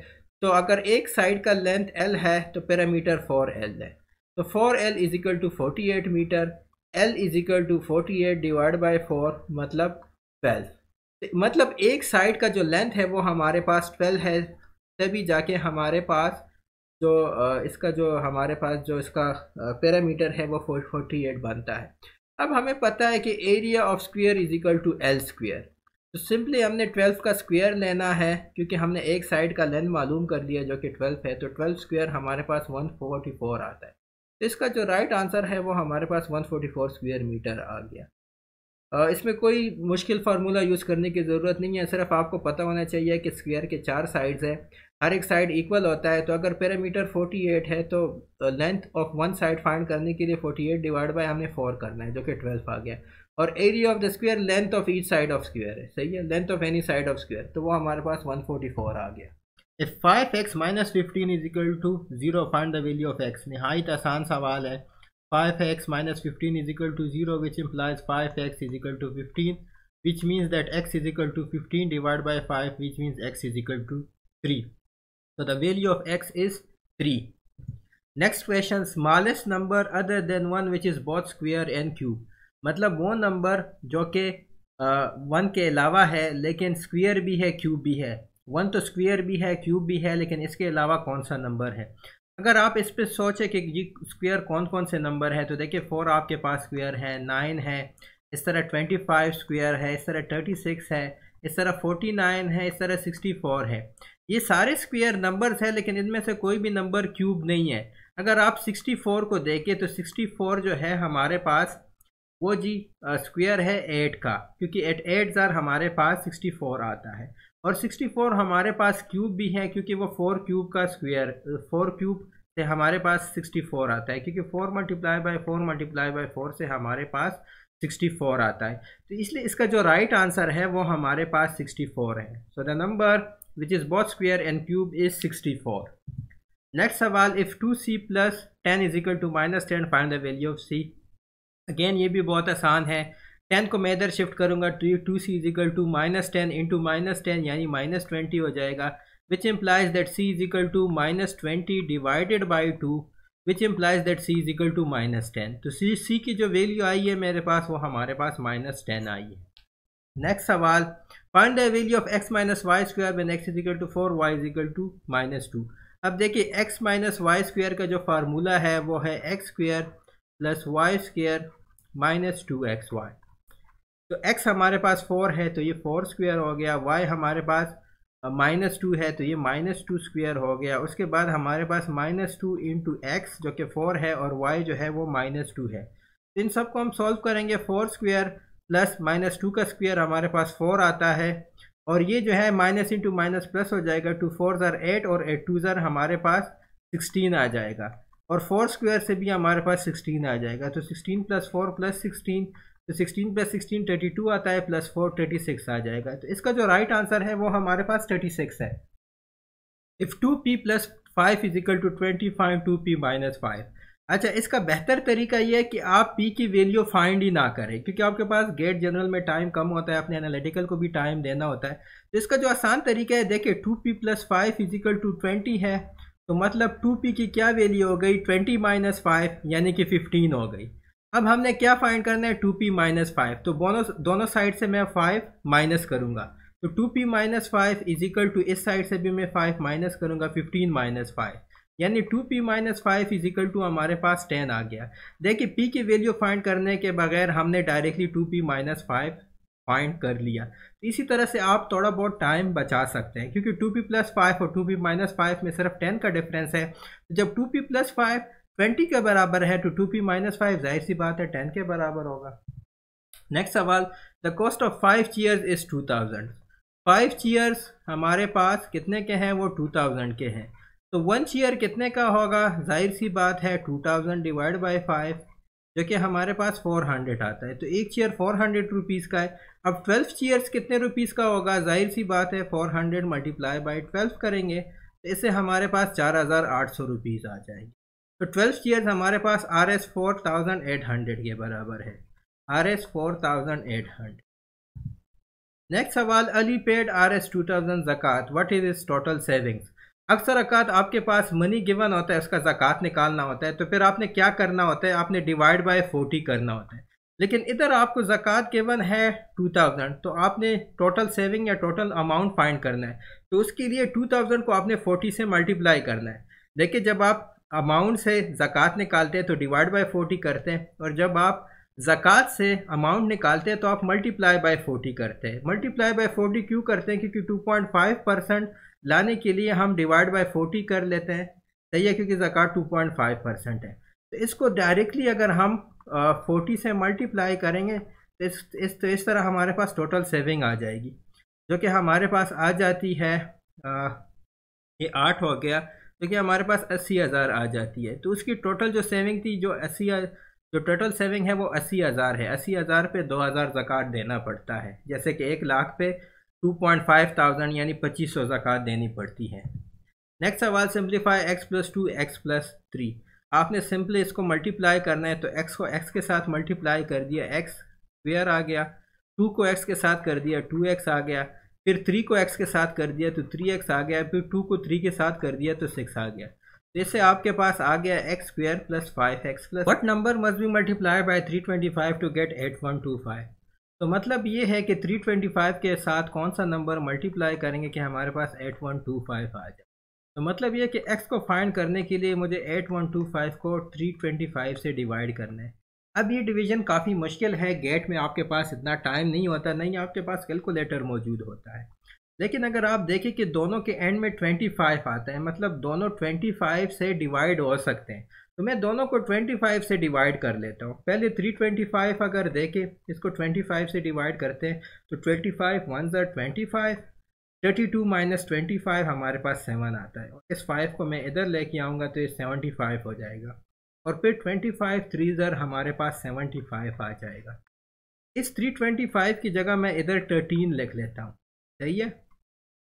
तो अगर एक साइड का लेंथ एल है तो पैरामीटर फोर एल है। तो four L is equal to forty eight metre L is equal to forty eight divide by four मतलब ट्वेल्व मतलब एक साइड का जो लेंथ है, वो हमारे पास ट्वेल्व है। तभी जाके हमारे पास जो इसका जो हमारे पास जो इसका पैरामीटर है, वो फोर फोर्टी एट बनता है। अब हमें पता है कि area of square is equal to L square. तो सिंपली हमने ट्वेल्व का स्क्वेयर लेना है, क्योंकि हमने एक साइड का लेंथ मालूम कर लिया जो कि ट्वेल्व है तो ट्वेल्व स्क्वेयर हमारे पास वन फोर्टी फोर आता है। तो इसका जो राइट right आंसर है, वो हमारे पास one forty four square metre आ गया। इसमें कोई मुश्किल फार्मूला यूज़ करने की ज़रूरत नहीं है, सिर्फ़ आपको पता होना चाहिए कि स्क्वेयर के चार साइड्स है। हर एक साइड इक्वल होता है तो अगर पैरामीटर 48 है तो length of one side find करने के लिए 48 डिवाइड बाय हमने फोर करना है, जो कि 12 आ गया। और area of the square length of each side of square है, सही है? Length of any side of square तो वो हमारे पास 144 आ गया। If five x minus fifteen is equal to zero find the value of x नहायत आसान सवाल है। 5x minus 15 is equal to 0 which implies 5x is equal to 15 which means that x is equal to 15 divided by 5 which means x is equal to 3 so, the value of x is 3 next question, smallest number other than one, which is both square and cube. मतलब वो number जो कि one के अलावा है, लेकिन square भी है क्यूब भी है. वन तो स्क्वेयर भी है क्यूब भी है, लेकिन इसके अलावा कौन सा नंबर है? अगर आप इस पर सोचें कि ये स्क्वेयर कौन कौन से नंबर है तो देखिए फोर आपके पास स्क्वेयर है नाइन है. इस तरह ट्वेंटी फाइव स्क्वेयर है, इस तरह थर्टी सिक्स है. इस तरह फोर्टी नाइन है, इस तरह सिक्सटी फोर है. ये सारे स्क्वेयर नंबर्स हैं, लेकिन इनमें से कोई भी नंबर क्यूब नहीं है। अगर आप सिक्सटी फोर को देखें तो सिक्सटी फोर जो है हमारे पास, वो जी स्क्वेयर है एट का, क्योंकि एट एट ज़ार हमारे पास सिक्सटी फोर आता है। और सिक्सटी फोर हमारे पास क्यूब भी है, क्योंकि वो फोर क्यूब का स्क्वेयर फोर क्यूब से हमारे पास सिक्सटी फोर आता है, क्योंकि four multiply by four multiply by four से हमारे पास सिक्सटी फोर आता है। तो इसलिए इसका जो राइट right आंसर है, वो हमारे पास सिक्सटी फोर है। So the number is both square and cube is sixty four next सवाल two C plus ten is equal to minus ten find the value of C again ये भी बहुत आसान है। टेन को मैं इधर शिफ्ट करूँगा two two C is equal to minus ten into minus ten यानी माइनस ट्वेंटी हो जाएगा which implies that C is equal to minus twenty divided by two which implies that C is equal to minus ten तो सी सी की जो value आई है मेरे पास, वो हमारे पास माइनस टेन आई है। नेक्स्ट सवाल find the value of X minus Y square when X is equal to four Y is equal to minus two अब देखिए एक्स माइनस वाई स्क्वायर का जो फार्मूला है, वो है X square plus Y square minus two X Y तो x हमारे पास फोर है तो ये फोर स्क्वेयर हो गया. वाई हमारे पास माइनस टू है तो ये माइनस टू स्क्वेयर हो गया. उसके बाद हमारे पास माइनस टू इंटू एक्स जो कि फोर है, और वाई जो है, वो माइनस टू है. इन सबको हम सॉल्व करेंगे four square plus minus two का स्क्वेयर हमारे पास फोर आता है और ये जो है माइनस इंटू माइनस प्लस हो जाएगा टू फोर ज़र एट और एट टू ज़र हमारे पास सिक्सटीन आ जाएगा और फोर स्क्वायर से भी हमारे पास सिक्सटीन आ जाएगा। तो sixteen plus four plus sixteen तो sixteen plus sixteen thirty two आता है प्लस फोर थर्टी सिक्स आ जाएगा। तो इसका जो राइट right आंसर है वो हमारे पास थर्टी सिक्स है। If two P plus five is equal to twenty five, two P minus five. अच्छा इसका बेहतर तरीका ये है कि आप पी की वैल्यू फाइंड ही ना करें, क्योंकि आपके पास गेट जनरल में टाइम कम होता है, अपने एनालिटिकल को भी टाइम देना होता है। तो इसका जो आसान तरीका है, देखिए two P plus five is equal to twenty है तो मतलब टू पी की क्या वैल्यू हो गई? ट्वेंटी माइनस फाइव यानी कि फिफ्टीन हो गई। अब हमने क्या फाइंड करना है? टू पी माइनस फाइव तो दोनों दोनों साइड से मैं फाइव माइनस करूँगा। तो two P minus five is equal to इस साइड से भी मैं फाइव माइनस करूँगा फिफ्टीन माइनस फाइव यानी two P minus five is equal to हमारे पास टेन आ गया। देखिए, पी की वैल्यू फाइंड करने के बगैर हमने directly two P minus five find कर लिया। तो इसी तरह से आप थोड़ा बहुत टाइम बचा सकते हैं, क्योंकि टू पी प्लस फाइव और टू पी माइनस फाइव में सिर्फ़ टेन का डिफरेंस है। तो जब two P plus five twenty के बराबर है तो टू पी माइनस फाइव ज़ाहिर सी बात है, टेन के बराबर होगा। नेक्स्ट सवाल, the cost of five chairs is two thousand. Five chairs हमारे पास कितने के हैं? वो टू थाउज़ेंड के हैं। तो वन चेयर कितने का होगा? ज़ाहिर सी बात है two thousand divide by five जो कि हमारे पास फोर हंड्रेड आता है। तो एक चेयर फोर हंड्रेड रुपीज़ का है। अब ट्वेल्व चेयर्स कितने रुपीज़ का होगा? ज़ाहिर सी बात है four hundred multiply by twelve करेंगे तो इससे हमारे पास चार हज़ार आठ सौ रुपीज़ आ जाएँगे। तो ट्वेल्व चेयर्स हमारे पास R S four thousand eight hundred के बराबर है। R S four thousand eight hundred next सवाल Ali paid R S two thousand zakat what is is total savings अक्सर अकात आपके पास मनी गिवन होता है, उसका ज़क़़त निकालना होता है तो फिर आपने क्या करना होता है? आपने डिवाइड बाय फोर्टी करना होता है। लेकिन इधर आपको ज़क़़त गिवन है टू थाउज़ेंड तो आपने टोटल सेविंग या टोटल अमाउंट फाइंड करना है। तो उसके लिए टू थाउज़ेंड को आपने फोर्टी से मल्टीप्लाई करना है। देखिए, जब आप अमाउंट से ज़क़़त निकालते हैं तो डिवाइड बाई फोर्टी करते हैं, और जब आप ज़क़़त से अमाउंट निकालते हैं तो आप मल्टीप्लाई बाय फोर्टी करते हैं। मल्टीप्लाई बाय फोर्टी क्यों करते हैं? क्योंकि टू पॉइंट फाइव परसेंट लाने के लिए हम डिवाइड बाय फोर्टी कर लेते हैं। सही है क्योंकि ज़क़़त टू पॉइंट फाइव परसेंट है। तो इसको डायरेक्टली अगर हम फोर्टी से मल्टीप्लाई करेंगे तो इस इस तो इस तरह हमारे पास टोटल सेविंग आ जाएगी। जो कि हमारे पास आ जाती है आ, ये आठ हो गया जो कि हमारे पास अस्सी हज़ार आ जाती है। तो उसकी टोटल जो सेविंग थी जो अस्सी जो टोटल सेविंग है वो अस्सी हज़ार है। अस्सी हज़ार पे दो हज़ार ज़क़़त देना पड़ता है। जैसे कि एक लाख पे टू पॉइंट फाइव थाउज़ेंड यानी पच्चीस सौ ज़क़़त देनी पड़ती है। नेक्स्ट सवाल simplify X plus two X plus three आपने सिंपली इसको मल्टीप्लाई करना है तो एक्स को एक्स के साथ मल्टीप्लाई कर दिया। एक्स स्क्वेयर आ गया टू को एक्स के साथ कर दिया टू एक्स आ गया। फिर थ्री को एक्स के साथ कर दिया तो थ्री एक्स आ गया। फिर टू को थ्री के साथ कर दिया तो सिक्स आ गया। जैसे आपके पास आ गया X square plus five X plus what number must be multiply by three twenty five to get eight one two five तो मतलब ये है कि थ्री ट्वेंटी फाइव के साथ कौन सा नंबर मल्टीप्लाई करेंगे कि हमारे पास एट वन टू फाइव आ जाए। तो मतलब ये कि एक्स को फाइंड करने के लिए मुझे एट वन टू फाइव को थ्री ट्वेंटी फाइव से डिवाइड करना है। अब ये डिवीज़न काफ़ी मुश्किल है गेट में आपके पास इतना टाइम नहीं होता, नहीं, आपके पास कैलकुलेटर मौजूद होता है। लेकिन अगर आप देखें कि दोनों के एंड में 25 आता है मतलब दोनों 25 से डिवाइड हो सकते हैं। तो मैं दोनों को 25 से डिवाइड कर लेता हूँ। पहले 325 अगर देखें, इसको 25 से डिवाइड करते हैं तो 25 फाइव वन ज़र twenty five thirty two minus twenty five हमारे पास सेवन आता है। इस फाइव को मैं इधर लेके आऊँगा तो ये सेवेंटी फाइव हो जाएगा। और फिर ट्वेंटी फाइव थ्री ज़र हमारे पास सेवेंटी फाइव आ जाएगा। इस थ्री ट्वेंटी फाइव की जगह मैं इधर थर्टीन लिख लेता हूँ। सही है?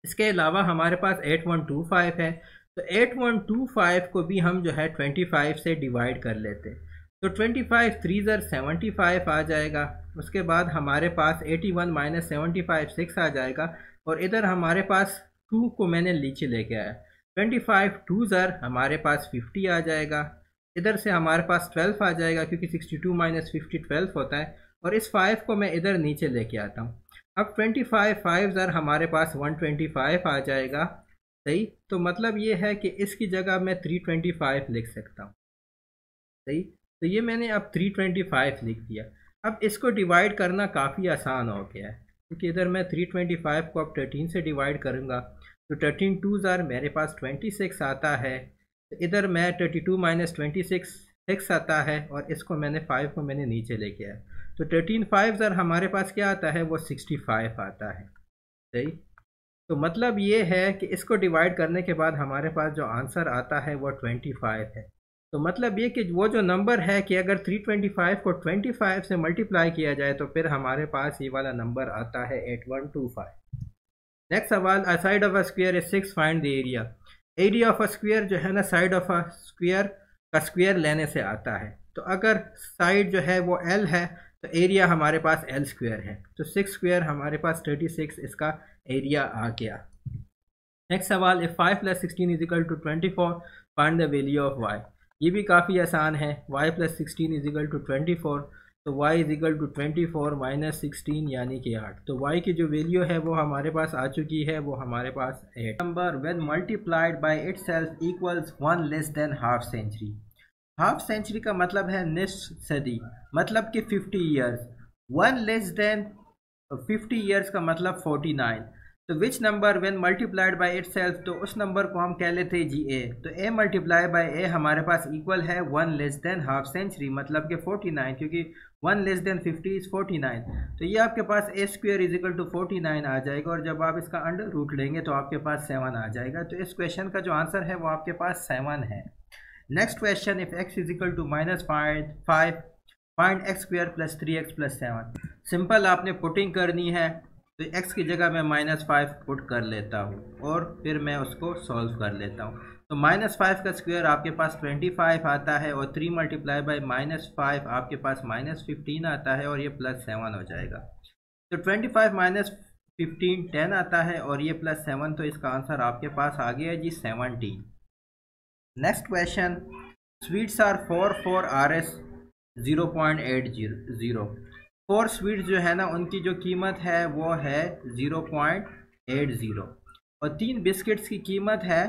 इसके अलावा हमारे पास एट वन टू फाइव है। तो एट वन टू फाइव को भी हम जो है ट्वेंटी फाइव से डिवाइड कर लेते तो ट्वेंटी फाइव थ्री ज़र सेवेंटी आ जाएगा। उसके बाद हमारे पास eighty one minus seventy five six आ जाएगा और इधर हमारे पास टू को मैंने नीचे लेके आया। ट्वेंटी फाइव टू ज़र हमारे पास फिफ्टी आ जाएगा। इधर से हमारे पास ट्वेल्व आ जाएगा क्योंकि sixty two minus fifty twelve होता है और इस फाइव को मैं इधर नीचे लेके आता हूँ। अब ट्वेंटी फाइव फाइव ज़र हमारे पास वन ट्वेंटी फाइव आ जाएगा। सही? तो मतलब ये है कि इसकी जगह मैं थ्री ट्वेंटी फाइव लिख सकता हूँ। सही? तो ये मैंने अब थ्री ट्वेंटी फाइव लिख दिया। अब इसको डिवाइड करना काफ़ी आसान हो गया है, क्योंकि इधर मैं थ्री ट्वेंटी फाइव को अब थर्टीन से डिवाइड करूँगा। तो थर्टीन टू ज़ार मेरे पास ट्वेंटी सिक्स आता है तो इधर मैं thirty two minus twenty six आता है और इसको मैंने फाइव को मैंने नीचे लेके आया। तो थर्टीन फाइव ज़र हमारे पास क्या आता है? वो सिक्सटी फाइव आता है। सही? तो मतलब ये है कि इसको डिवाइड करने के बाद हमारे पास जो आंसर आता है वो ट्वेंटी फाइव है। तो मतलब ये कि वो जो नंबर है कि अगर थ्री ट्वेंटी फाइव को ट्वेंटी फाइव से मल्टीप्लाई किया जाए तो फिर हमारे पास ये वाला नंबर आता है eight one two five next सवाल a side of a square is six find the area area of a square जो है ना साइड ऑफ़ अ स्क्वेयर का स्क्वेयर लेने से आता है। तो अगर साइड जो है वो एल है तो एरिया हमारे पास एल स्क्वेयर है। तो सिक्स स्क्वेयर हमारे पास थर्टी सिक्स इसका एरिया आ गया। नेक्स्ट सवाल if five plus sixteen is equal to twenty four find the value of Y ये भी काफ़ी आसान है। Y plus sixteen is equal to twenty four तो Y is equal to twenty four minus sixteen यानी कि आठ। तो वाई की जो वैल्यू है, वो हमारे पास आ चुकी है, वो हमारे पास eight number when multiplied by itself equals one less than half century half century का मतलब है निस्फ सदी मतलब कि fifty years one less than fifty years का मतलब 49 तो which number when multiplied by itself तो उस नंबर को हम कह लेते हैं जी ए तो ए मल्टीप्लाई बाई ए हमारे पास इक्वल है one less than half century मतलब कि 49 क्योंकि वन लेस देन 50 इज़ 49 तो ये आपके पास A square is equal to 49 आ जाएगा, और जब आप इसका अंडर रूट लेंगे तो आपके पास सेवन आ जाएगा. तो इस क्वेश्चन का जो आंसर है, वो आपके पास सेवन है. Next question if X is equal to minus five five find X square plus three X plus seven simple आपने पुटिंग करनी है. तो x की जगह मैं माइनस फाइव पुट कर लेता हूँ और फिर मैं उसको सॉल्व कर लेता हूँ। तो माइनस फाइव का स्क्वायर आपके पास ट्वेंटी फाइव आता है और three multiply by minus five आपके पास माइनस फिफ्टीन आता है और ये प्लस सेवन हो जाएगा। तो twenty five minus fifteen ten आता है और ये प्लस सेवन तो इसका आंसर आपके पास आ गया जी seventeen next question sweets are four for R S zero point eight zero four sweets जो है ना, उनकी जो कीमत है, वो है ज़ीरो पॉइंट एट ज़ीरो और तीन बिस्किट्स की कीमत है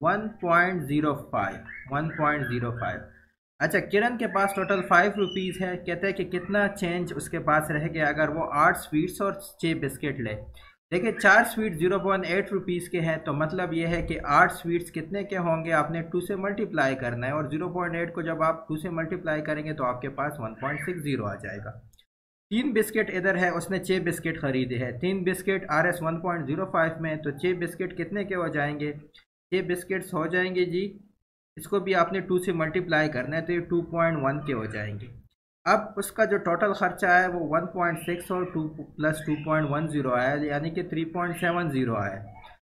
one point zero five one point zero five अच्छा किरण के पास टोटल फाइव रुपीज़ है, कहते हैं कि कितना चेंज उसके पास रह गया, अगर वो आठ स्वीट्स और छः बिस्किट ले। देखिए, चार sweet zero point eight rupees के हैं तो मतलब ये है कि आठ स्वीट्स कितने के होंगे? आपने टू से मल्टीप्लाई करना है और ज़ीरो पॉइंट एट को जब आप टू से मल्टीप्लाई करेंगे तो आपके पास वन पॉइंट सिक्स ज़ीरो आ जाएगा। तीन बिस्किट इधर है, उसने छः बिस्किट ख़रीदे हैं। तीन biscuit R S one point zero five में तो छः बिस्किट कितने के हो जाएँगे? छः बिस्किट्स हो जाएँगे जी। इसको भी आपने टू से मल्टीप्लाई करना है तो ये टू पॉइंट वन के हो जाएँगे। अब उसका जो टोटल खर्चा है वो 1.6 और 2 प्लस 2.10 आया, यानी कि 3.70 आया।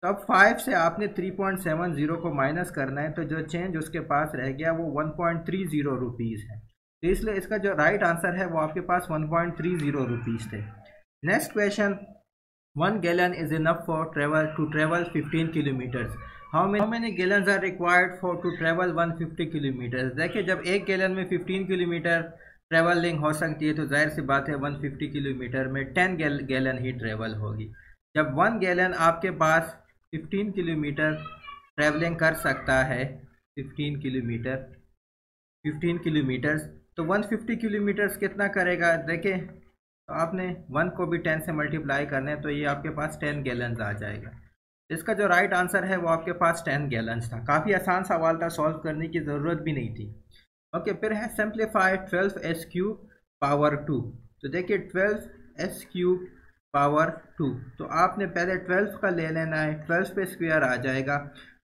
तो अब फाइव से आपने थ्री पॉइंट सेवन ज़ीरो को माइनस करना है तो जो चेंज उसके पास रह गया वो one point three zero rupees है। तो इसलिए इसका जो राइट आंसर है वो आपके पास one point three zero rupees थे। Next question one gallon is enough for travel to travel fifteen kilometers how many how many gallons are required for to travel one fifty kilometers देखिए, जब एक gallon में fifteen kilometre travelling हो सकती है तो ज़ाहिर सी बात है वन फिफ्टी किलोमीटर में टेन गैलन ही ट्रेवल होगी। जब वन गैलन आपके पास फिफ्टीन किलोमीटर ट्रेवलिंग कर सकता है फिफ्टीन किलोमीटर फिफ्टीन किलोमीटर्स तो वन फिफ्टी किलोमीटर्स कितना करेगा? देखें तो आपने वन को भी टेन से मल्टीप्लाई करना है तो ये आपके पास टेन गैलन आ जाएगा। इसका जो राइट आंसर है, वो आपके पास टेन गैलन्स था। काफ़ी आसान सवाल था, सॉल्व करने की ज़रूरत भी नहीं थी। ओके, फिर है simplify twelve S cube power two. तो देखिए, twelve S cube power two. तो आपने पहले ट्वेल्व का ले लेना है, ट्वेल्व पे स्क्वेयर आ जाएगा,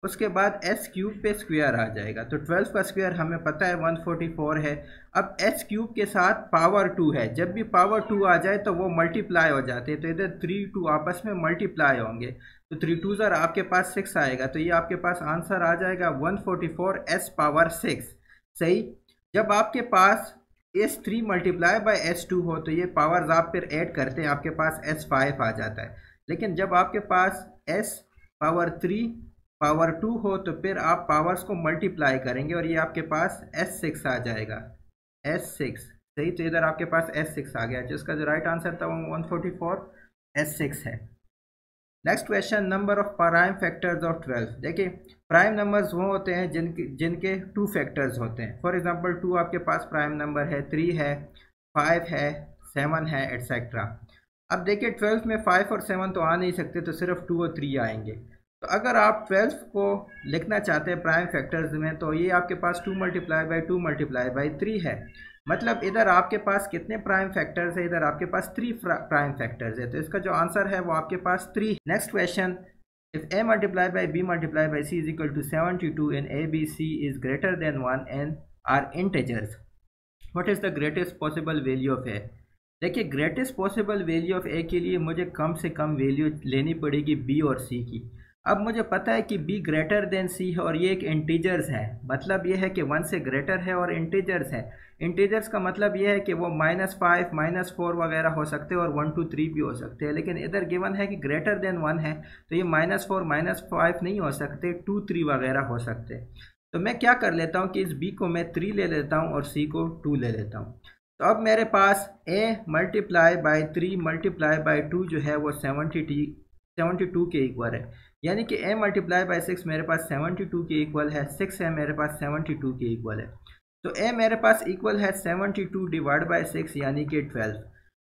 उसके बाद एस क्यूब पे स्क्वेयर आ जाएगा। तो ट्वेल्व का स्क्वेयर हमें पता है वन फोर्टी फोर है। अब एस क्यूब के साथ पावर टू है। जब भी पावर टू आ जाए तो वो मल्टीप्लाई हो जाते हैं। तो इधर थ्री टू आपस में मल्टीप्लाई होंगे। तो थ्री टू ज़र आपके पास सिक्स आएगा। तो ये आपके पास आंसर आ जाएगा one forty four S power six. सही? जब आपके पास S three multiply by S two हो तो ये पावर्स आप फिर ऐड करते हैं, आपके पास एस फाइव आ जाता है। लेकिन जब आपके पास S power three power two हो तो फिर आप पावर्स को मल्टीप्लाई करेंगे और ये आपके पास एस सिक्स आ जाएगा। एस सिक्स सही? तो इधर आपके पास एस सिक्स आ गया। जिसका जो राइट आंसर था, वो one forty four S six है। Next question number of prime factors of twelve देखिए प्राइम नंबर्स वो होते हैं जिनके जिनके टू फैक्टर्स होते हैं। फॉर एग्जांपल टू आपके पास प्राइम नंबर है थ्री है फाइव है सेवन है एट्सेट्रा अब देखिए ट्वेल्थ में फाइव और सेवन तो आ नहीं सकते तो सिर्फ़ टू और थ्री आएँगे। तो अगर आप ट्वेल्थ को लिखना चाहते हैं प्राइम फैक्टर्स में तो ये आपके पास two multiply by two multiply by three है। मतलब इधर आपके पास कितने प्राइम फैक्टर्स है, इधर आपके पास थ्री प्राइम फैक्टर्स है। तो इसका जो आंसर है वो आपके पास three next question A multiply by B multiply by C is equal to seventy two and A B C is greater than one and are integers what is the greatest possible value of A देखिए greatest possible value of A के लिए मुझे कम से कम value लेनी पड़ेगी B और सी की। अब मुझे पता है कि बी ग्रेटर देन सी है और ये एक इंटीजर्स है। मतलब ये है कि वन से ग्रेटर है और इंटीजर्स है। इंटीजर्स का मतलब ये है कि वो माइनस फाइव माइनस फोर वगैरह हो सकते हैं और वन टू थ्री भी हो सकते हैं। लेकिन इधर गिवन है कि ग्रेटर देन वन है तो ये माइनस फोर माइनस फाइव नहीं हो सकते टू थ्री वगैरह हो सकते तो मैं क्या कर लेता हूँ कि इस बी को मैं थ्री ले लेता हूँ और सी को टू ले लेता हूँ। तो अब मेरे पास a multiply by three multiply by two जो है वो सेवनटी टी सेवनटी टू के इक्वल है। यानी कि ए मल्टीप्लाई बाई सिक्स मेरे पास सेवेंटी टू के इक्वल है सिक्स है मेरे पास सेवेंटी टू के इक्वल है। तो ए मेरे पास इक्वल है seventy two divide by six यानी कि ट्वेल्व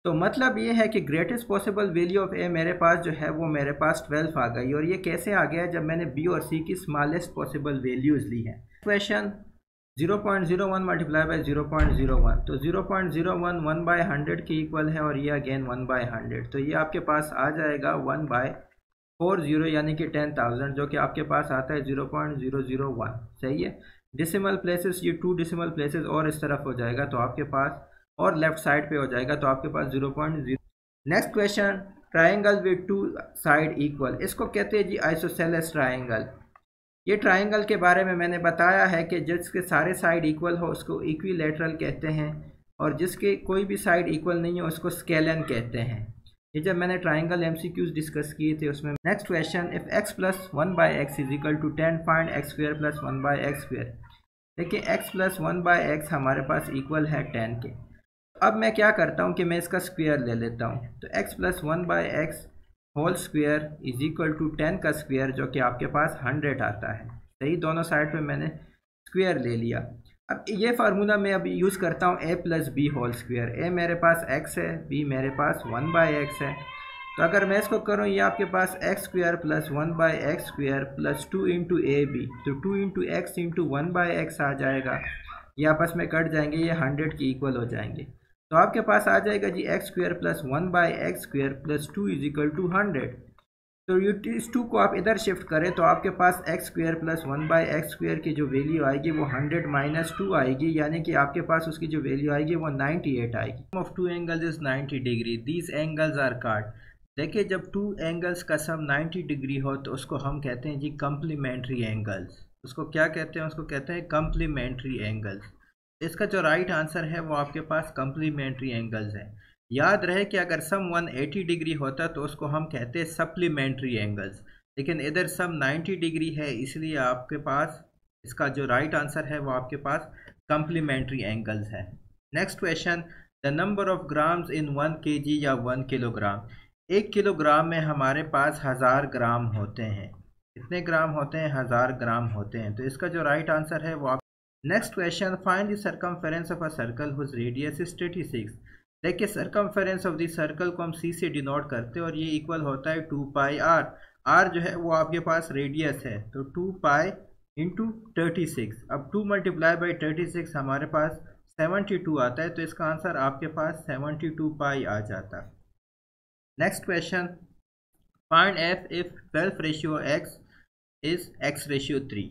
तो मतलब ये है कि greatest possible value of a मेरे पास जो है वो मेरे पास ट्वेल्व आ गई और ये कैसे आ गया जब मैंने बी और सी की स्मॉलेस्ट पॉसिबल वैल्यूज़ ली हैं। Question zero point zero one multiply by zero point zero one तो zero point zero one one by hundred के इक्वल है और ये अगेन वन बाई हंड्रेड तो ये आपके पास आ जाएगा वन बाई फोर ज़ीरो यानी कि टेन थाउज़ेंड, जो कि आपके पास आता है zero point zero zero one. सही है? डिसिमल प्लेसेस ये टू डिसिमल प्लेसेस और इस तरफ़ हो जाएगा तो आपके पास और लेफ़्ट साइड पे हो जाएगा तो आपके पास zero point zero. Next question triangle with two side equal इसको कहते हैं जी आइसोसेलस ट्राइंगल ये ट्राइंगल के बारे में मैंने बताया है कि जिसके सारे साइड इक्वल हो, उसको इक्विलेटरल कहते हैं, और जिसके कोई भी साइड इक्वल नहीं हो, उसको स्केलन कहते हैं। ये जब मैंने triangle M C Qs discuss किए थे, उसमें next question if x plus one by x is equal to ten find x square plus one by x square देखिए x plus one by x हमारे पास इक्वल है ten के। अब मैं क्या करता हूँ कि मैं इसका स्क्वेयर ले लेता हूँ। तो x plus one by x whole square is equal to ten का स्क्वेयर जो कि आपके पास हंड्रेड आता है। सही, दोनों साइड पे मैंने स्क्वेयर ले लिया। अब ये फार्मूला मैं अभी यूज़ करता हूँ a plus b whole square a मेरे पास एक्स है बी मेरे पास वन बाई एक्स है. तो अगर मैं इसको करूँ, ये आपके पास x square plus one by x square plus two into a b तो two into x into one by x आ जाएगा. ये आपस में कट जाएँगे, ये हंड्रेड के इक्वल हो जाएँगे. तो आपके पास आ जाएगा जी x square plus one by x square plus two is equal to hundred तो इस टू को आप इधर शिफ्ट करें तो आपके पास x square plus one by x square की जो वैल्यू आएगी वो हंड्रेड माइनस टू आएगी, यानी कि आपके पास उसकी जो वैल्यू आएगी वो नाइन्टी एट आएगी of two angles is ninety degree these angles are card देखिए, जब टू एंगल्स का सम 90 डिग्री हो तो उसको हम कहते हैं जी कम्प्लीमेंट्री एंगल्स उसको क्या कहते हैं? उसको कहते हैं कम्प्लीमेंट्री एंगल्स इसका जो राइट right आंसर है वो आपके पास कम्प्लीमेंट्री एंगल्स है। याद रहे कि अगर सम 180 डिग्री होता तो उसको हम कहते हैं सप्लीमेंट्री एंगल्स। लेकिन इधर सम 90 डिग्री है, इसलिए आपके पास, इसका जो राइट right आंसर है वो आपके पास कम्प्लीमेंट्री एंगल्स है। Next question, the number of grams in one के या वन किलोग्राम। एक किलोग्राम में हमारे पास हज़ार ग्राम होते हैं। कितने ग्राम होते हैं? हज़ार ग्राम होते हैं। तो इसका जो राइट right आंसर है वो आप next question, find the circumference of a circle whose radius is thirty six. देखिए सरकमफेरेंस ऑफ़ द सर्कल को हम सी से डिनोट करते हैं और ये इक्वल होता है टू पाई आर आर जो है, वो आपके पास रेडियस है तो two pi into thirty six अब two multiply by thirty six हमारे पास सेवेंटी टू आता है तो इसका आंसर आपके पास सेवेंटी टू पाई आ जाता है। Next question find f if twelve ratio x is x ratio three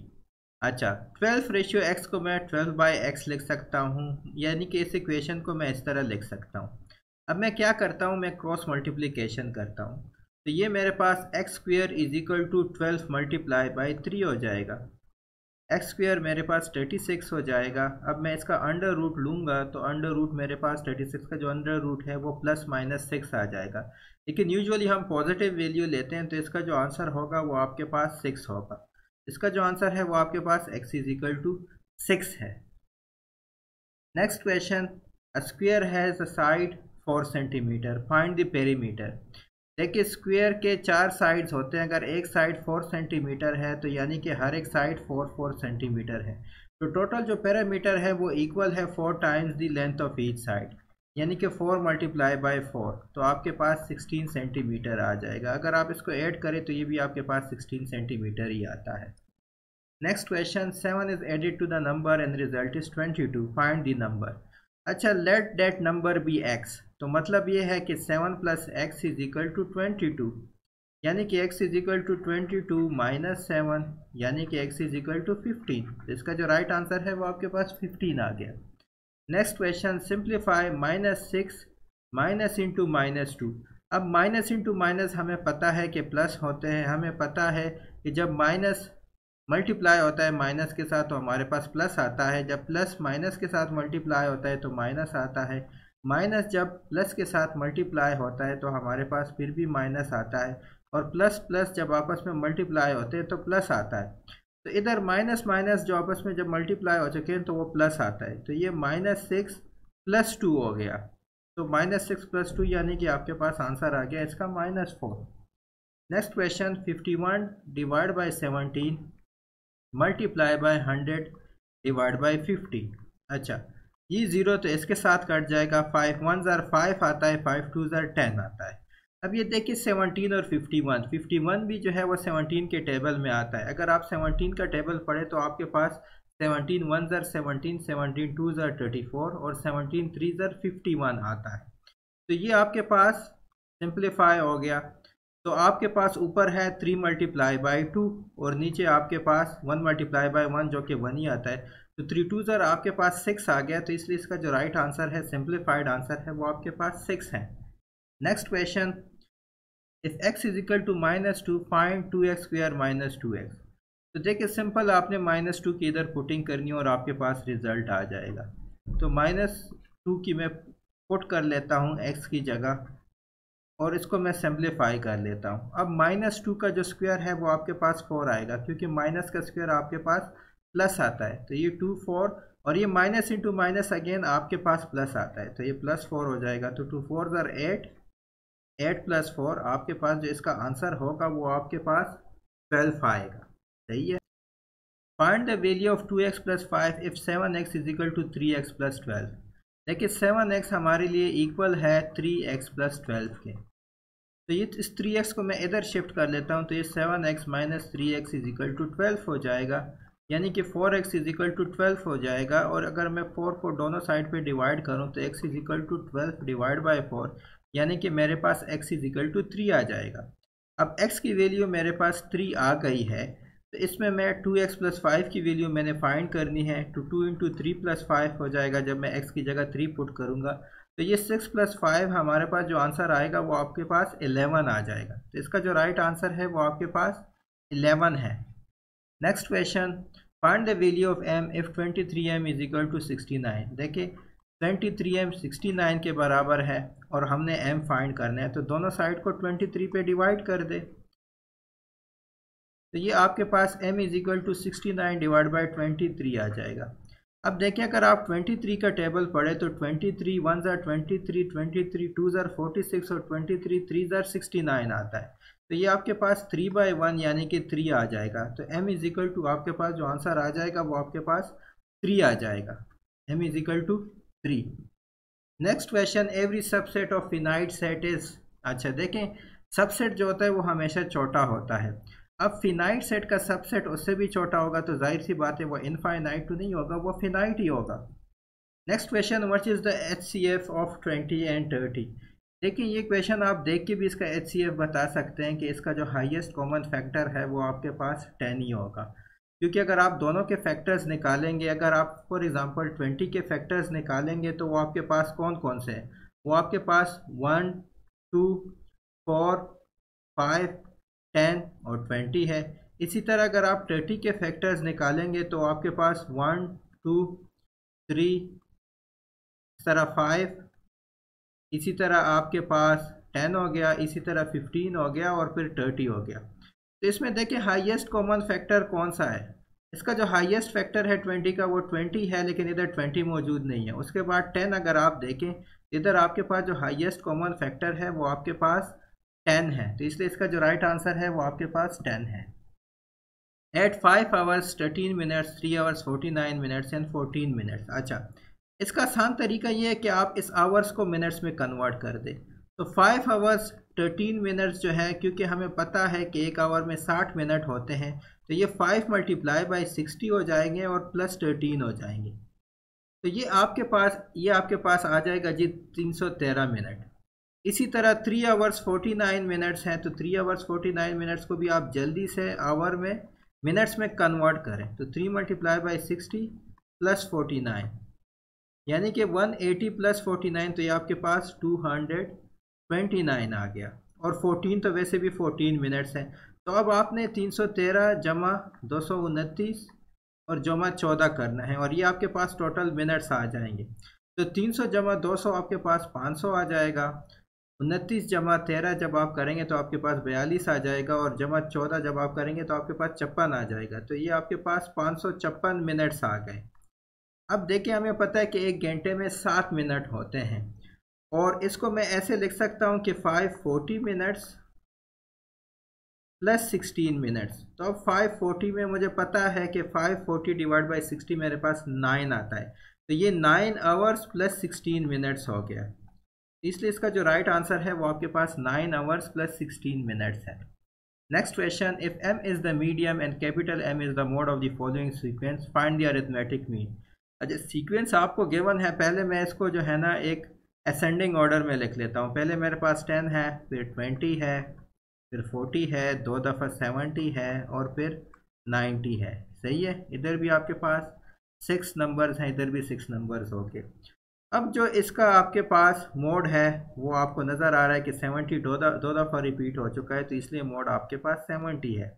अच्छा ट्वेल्व रेशियो एक्स को मैं ट्वेल्व बाई एक्स लिख सकता हूँ, यानी कि इस इक्वेशन को मैं इस तरह लिख सकता हूँ। अब मैं क्या करता हूँ? मैं क्रॉस मल्टीप्लिकेशन करता हूँ। तो ये मेरे पास x square is equal to twelve multiply by three हो जाएगा। एक्स स्क्वेयर मेरे पास थर्टी सिक्स हो जाएगा। अब मैं इसका अंडर रूट लूँगा तो अंडर रूट मेरे पास थर्टी सिक्स का जो अंडर रूट है, वो प्लस माइनस सिक्स आ जाएगा। लेकिन यूजुअली हम पॉजिटिव वैल्यू लेते हैं तो इसका जो आंसर होगा, वो आपके पास सिक्स होगा। इसका जो आंसर है वो आपके पास x is equal to six है। Next question square has a side four centimetre find the perimeter देखिए स्क्वेयर के चार साइड्स होते हैं। अगर एक साइड फोर सेंटीमीटर है तो यानी कि हर एक साइड फोर फोर सेंटीमीटर है। तो टोटल जो पैरामीटर है, वो इक्वल है four times the length of each side यानी कि फोर मल्टीप्लाई बाय फोर तो आपके पास सिक्सटीन सेंटीमीटर आ जाएगा। अगर आप इसको ऐड करें तो ये भी आपके पास सिक्सटीन सेंटीमीटर ही आता है। Next question seven is added to the number and result is twenty two find the number अच्छा let that number be x तो मतलब ये है कि seven plus x is equal to twenty two यानी कि x is equal to twenty two minus seven यानी कि x is equal to fifteen इसका जो राइट right आंसर है, वो आपके पास फिफ्टीन आ गया। Next question simplify minus six minus into minus two अब माइनस इंटू माइनस हमें पता है कि प्लस होते हैं। हमें पता है कि जब माइनस मल्टीप्लाई होता है माइनस के साथ तो हमारे पास प्लस आता है। जब प्लस माइनस के साथ मल्टीप्लाई होता है तो माइनस आता है। माइनस जब प्लस के साथ मल्टीप्लाई होता है तो हमारे पास फिर भी माइनस आता है। और प्लस प्लस जब आपस में मल्टीप्लाई होते हैं तो प्लस आता है। तो इधर माइनस माइनस जो आपस में जब मल्टीप्लाई हो चुके हैं तो वो प्लस आता है। तो ये माइनस सिक्स प्लस टू हो गया। तो माइनस सिक्स प्लस टू यानी कि आपके पास आंसर आ गया इसका minus four. Next question fifty one divide by seventeen multiply by hundred divide by fifty अच्छा ये ज़ीरो तो इसके साथ कट जाएगा। फाइव वन ज़ार फाइव आता है फाइव टू ज़ार टेन आता है। अब ये देखिए सेवनटीन और फिफ्टी वन फिफ्टी वन भी जो है वो सेवनटीन के टेबल में आता है। अगर आप सेवनटीन का टेबल पढ़े तो आपके पास सेवनटीन वन ज़र सेवनटीन सेवनटीन टू ज़र थर्टी फोर और सेवनटीन थ्री ज़र फिफ्टी वन आता है। तो ये आपके पास सिंप्लीफाई हो गया। तो आपके पास ऊपर है थ्री मल्टीप्लाई बाई टू और नीचे आपके पास वन मल्टीप्लाई बाई वन जो कि वन ही आता है। तो थ्री टू ज़र आपके पास सिक्स आ गया तो इसलिए इसका जो राइट आंसर है सिंप्लीफाइड आंसर है, वो आपके पास सिक्स है। Next question is equal to minus two find two x square minus two x तो देखिए सिंपल आपने माइनस टू की इधर पुटिंग करनी है और आपके पास रिज़ल्ट आ जाएगा। तो माइनस टू की मैं पुट कर लेता हूँ एक्स की जगह और इसको मैं सिंप्लीफाई कर लेता हूँ। अब माइनस टू का जो स्क्वायर है वो आपके पास फोर आएगा, क्योंकि माइनस का स्क्वायर आपके पास प्लस आता है। तो ये टू फोर और ये माइनस इंटू माइनस अगेन आपके पास प्लस आता है। तो ये प्लस फोर हो जाएगा। तो टू फोर ज़र एट एट प्लस फोर आपके पास जो इसका आंसर होगा वो आपके पास ट्वेल्व आएगा। सही है? Find the value of two x plus five if seven x is equal to three x plus twelve देखिए सेवन एक्स हमारे लिए इक्वल है थ्री एक्स प्लस ट्वेल्व के। तो ये इस थ्री एक्स को मैं इधर शिफ्ट कर लेता हूँ तो ये seven x minus three x is equal to twelve हो जाएगा। यानी कि four x is equal to twelve हो जाएगा। और अगर मैं फोर को दोनों साइड पे डिवाइड करूँ तो x is equal to twelve divide by four यानी कि मेरे पास x is equal to three आ जाएगा। अब एक्स की वैल्यू मेरे पास थ्री आ गई है तो इसमें मैं टू एक्स प्लस फाइव की वैल्यू मैंने फाइंड करनी है तो two into three plus five हो जाएगा जब मैं एक्स की जगह थ्री पुट करूँगा। तो ये सिक्स प्लस फाइव हमारे पास जो आंसर आएगा वो आपके पास इलेवन आ जाएगा। तो इसका जो राइट right आंसर है वो आपके पास इलेवन है। Next question find the value of m if 23 m is equal to 69 देखिए 23 एम 69 के बराबर है और हमने एम फाइंड करना है तो दोनों साइड को 23 पे डिवाइड कर दे। तो ये आपके पास m is equal to sixty nine divide by twenty three आ जाएगा। अब देखिए, अगर आप 23 का टेबल पढ़े तो 23 थ्री वन ज़ार twenty three twenty three two ज़ार फोर्टी सिक्स और 23 थ्री थ्री ज़ार सिक्सटी नाइन आता है। तो ये आपके पास थ्री बाई वन यानी कि थ्री आ जाएगा। तो m इज़ इक्वल टू आपके पास जो आंसर आ जाएगा, वो आपके पास थ्री आ जाएगा। M is equal to three next question every subset of finite set is अच्छा देखें सबसेट जो होता है वो हमेशा छोटा होता है। अब फिनाइट सेट का सबसेट उससे भी छोटा होगा तो ज़ाहिर सी बात है वो इनफाइनाइट तो नहीं होगा, वो फिनाइट ही होगा। Next question what is the H C F of twenty and thirty देखिए, ये क्वेश्चन आप देख के भी इसका एच सी एफ़ बता सकते हैं कि इसका जो हाईएस्ट कॉमन फैक्टर है वो आपके पास टेन ही होगा। क्योंकि अगर आप दोनों के फैक्टर्स निकालेंगे, अगर आप फॉर एग्ज़ाम्पल ट्वेंटी के फैक्टर्स निकालेंगे तो वो आपके पास कौन कौन से हैं? वो आपके पास one two four five ten और ट्वेंटी है। इसी तरह अगर आप थर्टी के फैक्टर्स निकालेंगे तो आपके पास वन टू थ्री इस तरह फाइव इसी तरह आपके पास टेन हो गया, इसी तरह फिफ्टीन हो गया और फिर थर्टी हो गया। तो इसमें देखिए हाईएस्ट कॉमन फैक्टर कौन सा है? इसका जो हाईएस्ट फैक्टर है ट्वेंटी का वो ट्वेंटी है, लेकिन इधर ट्वेंटी मौजूद नहीं है। उसके बाद टेन अगर आप देखें, इधर आपके पास जो हाईएस्ट कॉमन फैक्टर है वो आपके पास टेन है। तो इसलिए इसका जो राइट आंसर है वो आपके पास टेन है। Eight five hours thirteen minutes three hours forty nine minutes and fourteen minutes अच्छा इसका आसान तरीका ये है कि आप इस आवर्स को मिनट्स में कन्वर्ट कर दें। तो फाइव आवर्स थर्टीन मिनट्स जो है, क्योंकि हमें पता है कि एक आवर में साठ मिनट होते हैं तो ये फाइव मल्टीप्लाई बाई सिक्सटी हो जाएँगे और प्लस थर्टीन हो जाएँगे। तो ये आपके पास, ये आपके पास आ जाएगा जी तीन सौ तेरह मिनट इसी तरह three hours forty nine minutes हैं तो three hours forty nine minutes को भी आप जल्दी से आवर में मिनट्स में कन्वर्ट करें। तो three multiply by sixty plus forty nine यानी कि one eighty plus forty nine तो ये आपके पास टू हंड्रेड ट्वेंटी नाइन आ गया। और फोर्टीन तो वैसे भी फोर्टीन मिनट्स हैं। तो अब आपने तीन सौ तेरह जमा दो सौ उनतीस और जमा चौदह करना है। और ये आपके पास टोटल मिनट्स आ जाएँगे। तो तीन सौ जमा दो सौ आपके पास पाँच सौ आ जाएगा। उनतीस जमा तेरह जब आप करेंगे तो आपके पास बयालीस आ जाएगा। और जमा चौदह जब आप करेंगे तो आपके पास छप्पन आ जाएगा। तो ये आपके पास पाँच सौ छप्पन मिनट्स आ गए। अब देखिए, हमें पता है कि एक घंटे में सात मिनट होते हैं। और इसको मैं ऐसे लिख सकता हूँ कि five forty minutes plus sixteen minutes तो अब फाइव फोर्टी में मुझे पता है कि five forty divide by sixty मेरे पास नाइन आता है। तो ये nine hours plus sixteen minutes हो गया। इसलिए इसका जो राइट right आंसर है वो आपके पास nine hours plus sixteen minutes है। Next question if m is the medium and capital M is the mode of the following sequence find the arithmetic mean अच्छा सीक्वेंस आपको गिवन है, पहले मैं इसको जो है ना एक असेंडिंग ऑर्डर में लिख लेता हूँ। पहले मेरे पास टेन है, फिर ट्वेंटी है, फिर फोर्टी है, दो दफ़ा सेवेंटी है और फिर नाइन्टी है। सही है? इधर भी आपके पास सिक्स नंबर्स हैं, इधर भी सिक्स नंबर्स हो गए अब जो इसका आपके पास मोड है, वो आपको नज़र आ रहा है कि सेवेंटी दो दफ़ा रिपीट हो चुका है तो इसलिए मोड आपके पास सेवेंटी है।